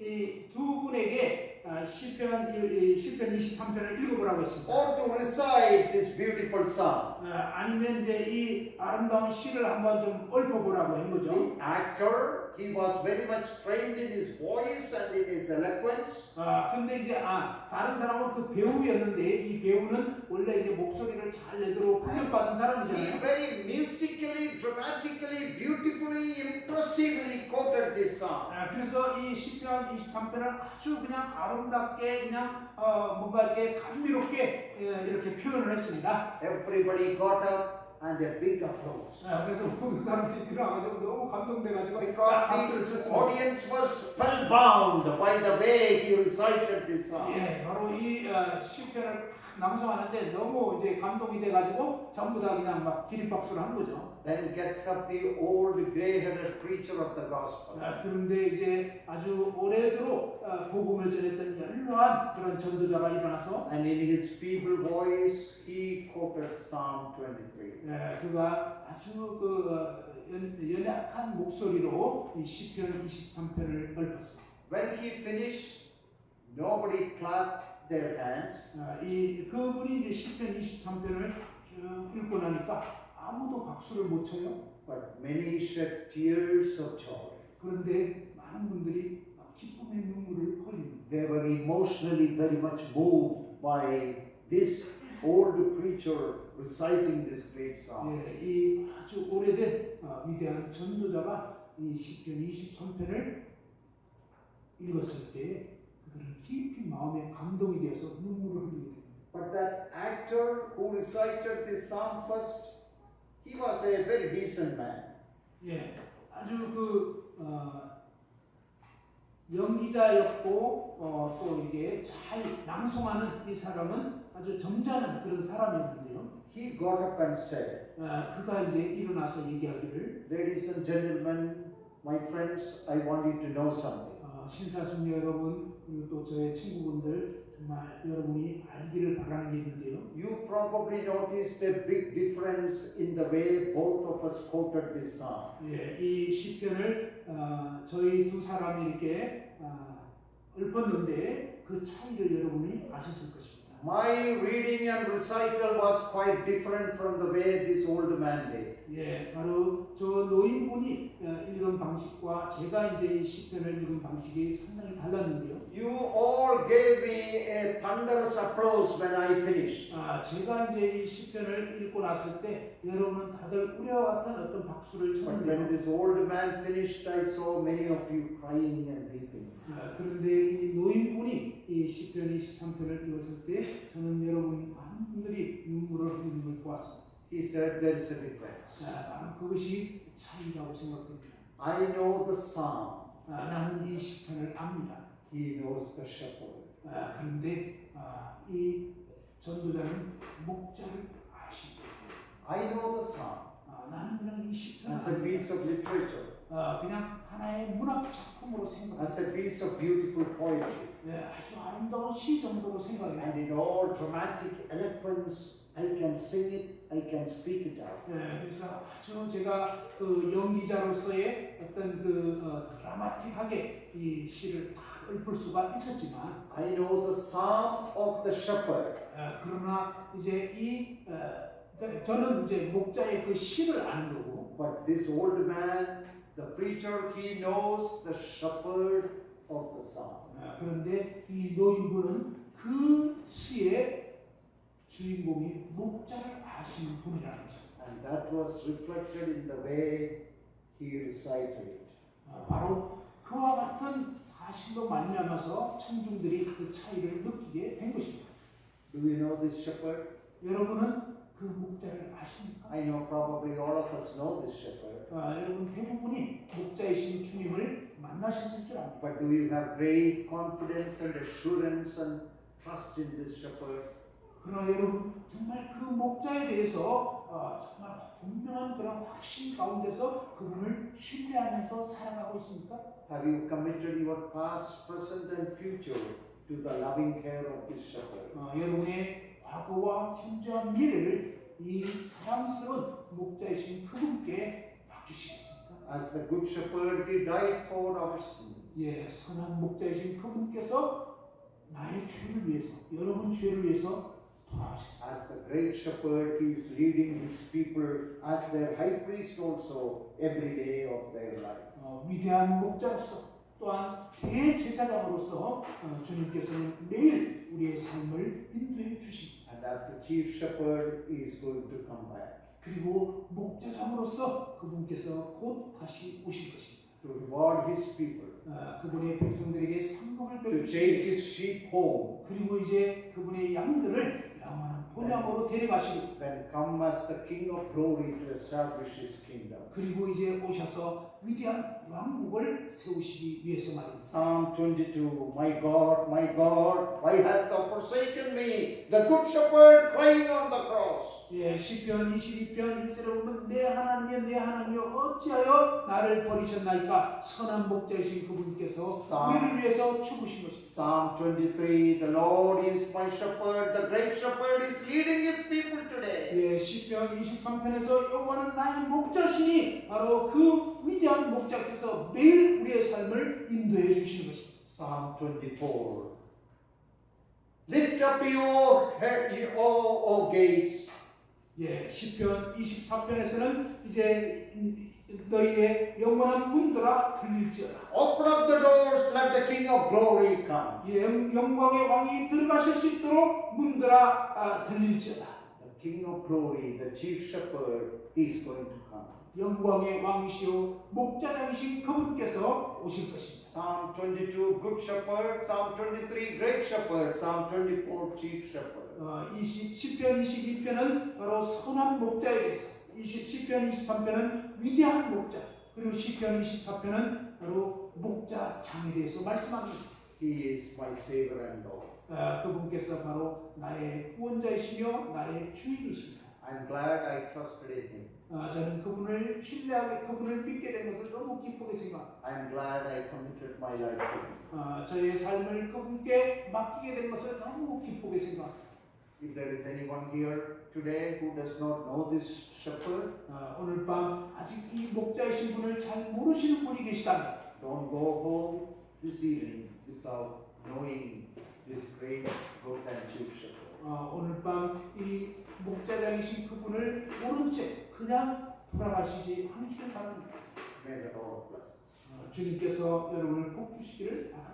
이 두 분에게 어, 시편 이- 이 시편 23편을 읽어보라고 했습니다. or to recite this beautiful psalm. 어, 아니면 이제 이 아름다운 시를 한번 좀 읊어보라고 한 거죠. The actor, he was very much trained in his voice and in his eloquence. 아 근데 이제 아 다른 사람은 그 배우였는데 이 배우는 원래 이제 목소리를 잘 내도록 훈련받은 He 사람이잖아요. very musically, dramatically, beautifully, impressively quoted this psalm. 아, 그래서 이 시편 23편을 아주 그냥 아름답게 그냥 어, 뭔가 이렇게 감미롭게 예, 이렇게 표현을 했습니다. Everybody got up and a big applause. 아, 그래서 모든 사람들이 일어나가지고 너무 감동돼가지고 Because 박수를 the 쳤습니다. audience was spellbound by the way he recited this psalm. 예, 바로 이 어, 시편을 낭송하는데 너무 이제 감동이 돼가지고 전부 다 그냥 막 기립박수를 한 거죠. Then gets up the old gray-headed preacher of the gospel. 아, 그런데 이제 아주 오래도록 아, 복음을 전했던 연로한 그런 전도자가 일어나서 And in his feeble voice, he quoted Psalm 23. 예, 그가 아주 그 어, 연, 연약한 목소리로 이 시편 23편을 읊었습니다. When he finished, nobody clapped their hands. 아, 이 그분이 이제 시편 23편을 쭉 읽고 나니까 아무도 박수를 못 쳐요. But many shed tears of joy. 그런데 많은 분들이 막 기쁨의 눈물을 흘립니다. They were emotionally very much moved by this old preacher reciting this great psalm. 예, 이 아주 오래된 어, 위대한 전도자가 이 시편 23편을 읽었을 때 그들은 깊이 마음에 감동이 되어서 눈물을 흘리게 됩니다. But that actor who recited this psalm first, he was a very decent man. 예, 아주 그 어, 연기자였고 어, 또 이게 잘 낭송하는 이 사람은 아주 점잖은 그런 사람이었는데요. He got up and said, 어, 그가 이제 일어나서 얘기하기를 Ladies and gentlemen, my friends, I want you to know something. 어, 신사숙녀 여러분 그리고 또 저의 친구분들 정말 여러분이 알기를 바라는 게 있는데요. You probably noticed a big difference in the way both of us quoted this psalm. 예, 이 시편을 어, 저희 두 사람이 이렇게 어, 읊었는데 그 차이를 여러분이 아셨을 것입니다. My reading and recital was quite different from the way this old man did. 예, 바로 저 노인분이 어, 읽은 방식과 제가 이제 이 시편을 읽은 방식이 상당히 달랐는데요. You all gave me thunderous applause when I finished. 아, 제가 이제 이 시편을 읽고 났을 때 여러분은 다들 우려와 같은 어떤 박수를 But when 쳤는데요. this old man finished, I saw many of you crying and weeping. 아, 그런데 이 노인분이 이 시편 23편을 읽었을 때 저는 여러분 많은 분들이 눈물을 흘리는 걸 보았습니다. He said there is a difference. 아, 나는 그것이 차이라고 생각됩니다. I know the psalm. 아, 나는 이 시편을 압니다. He knows the shepherd. 아, 그런데 아, 이 전도자는 목자를 아십니다. I know the psalm 아, 나는 그냥 이 시편을 as a 압니다. piece of literature, 아, 그냥 하나의 문학 작품으로 생각합니다. as a piece of beautiful poetry. 네, 아주 아름다운 시 정도로 생각해요. And in all dramatic eloquence, I can sing it, I can speak it out. 네, 그래서 아주 제가 그 연기자로서의 어떤 그 어, 드라마틱하게 이 시를 딱 읊을 수가 있었지만, I know the psalm of the shepherd. 어, 그러나 이제 이 어, 그러니까 저는 이제 목자의 그 시를 아는 거고, But this old man, the preacher, he knows the shepherd of the psalm. 어, 그런데 이 노인분은 그 시의 주인공이 목자를 아시는 분이라는 것입니다. And that was reflected in the way he recited it. 어, 바로 그와 같은 사실로 말미암아서 청중들이 그 차이를 느끼게 된 것입니다. Do you know this shepherd? 여러분은 그 목자를 아십니까? I know probably all of us know this shepherd. 아, 여러분 대부분이 목자이신 주님을 만나셨을 줄 압니다. But do you have great confidence and assurance and trust in this shepherd? 그러나 여러분 정말 그 목자에 대해서 어, 정말 분명한 그런 확신 가운데서 그분을 신뢰하면서 살아가고 있습니까? Have you committed your past, present, and future to the loving care of this shepherd? 어, 여러분의 과거와 현재와 미래를 이 사랑스러운 목자이신 그분께 맡기시겠습니까? As the good shepherd, he died for our sins. 예, 선한 목자이신 그분께서 나의 죄를 위해서, 여러분 죄를 위해서. As the great shepherd, he is leading his people as their high priest also every day of their life. 어, 위대한 목자로서 또한 대제사장으로서 어, 주님께서는 매일 우리의 삶을 인도해 주십니다. And as the chief shepherd, he is going to come back 그리고 목자장으로서 그분께서 곧 다시 오실 것입니다. to reward his people, 어, 그분의 백성들에게 상급을 to take his sheep home, 그리고 이제 그분의 양들을 영원한 본향으로 데려가시고 then come as the King of glory to establish his kingdom. 그리고 이제 오셔서 위대한 왕국을 세우시기 위해서 말입니다. Psalm 22 My God, my God, why hast thou forsaken me? The good shepherd crying on the cross. 예, 시편 22편 1절에 보면 내 하나님이여 내 하나님이여 어찌하여 나를 버리셨나이까 선한 목자이신 그분께서 사- 우리를 위해서 죽으신 것입니다. Psalm 23 The Lord is my shepherd, the great shepherd is leading his people today. 예, 시편 23편에서 여호와는 나의 목자시니 바로 그 위대한 목자께서 매일 우리의 삶을 인도해 주시는 것입니다. Psalm 24 Lift up your head, ye O, o gates, 예, 시편 24편에서는 이제 너희의 영원한 문들아 들릴지어다. open up the doors, let the King of glory come. 예, 영- 영광의 왕이 들어가실 수 있도록 문들아 아, 들릴지어다. The King of glory, the chief shepherd, is going to come. 영광의 왕이시오 목자장이신 그분께서 오실 것입니다. Psalm 22, good shepherd. Psalm 23, great shepherd. Psalm 24, chief shepherd. 어, 20, 10편 22편은 바로 선한 목자에 대해서 20, 10편 23편은 위대한 목자 그리고 10편 24편은 바로 목자장에 대해서 말씀합니다. He is my Savior and Lord. 어, 그분께서 바로 나의 구원자이시며 나의 주인이십니다. I'm glad I trusted in Him. 어, 저는 그분을 신뢰하게 그분을 믿게 된 것을 너무 기쁘게 생각. I'm glad I committed my life to him. 어, 저의 삶을 그분께 맡기게 된 것을 너무 기쁘게 생각. If there is anyone here today who does not know this shepherd, 어, 오늘 밤 아직 이 목자이신 분을 잘 모르시는 분이 계시다면 don't go home this evening without knowing this great good and chief shepherd. 어, 오늘 밤 이 목자장이신 그분을 모른 채 그냥 돌아가시지 않기를 바랍니다. May the Lord bless us. 어, 주님께서 여러분을 복 주시기를 바랍니다.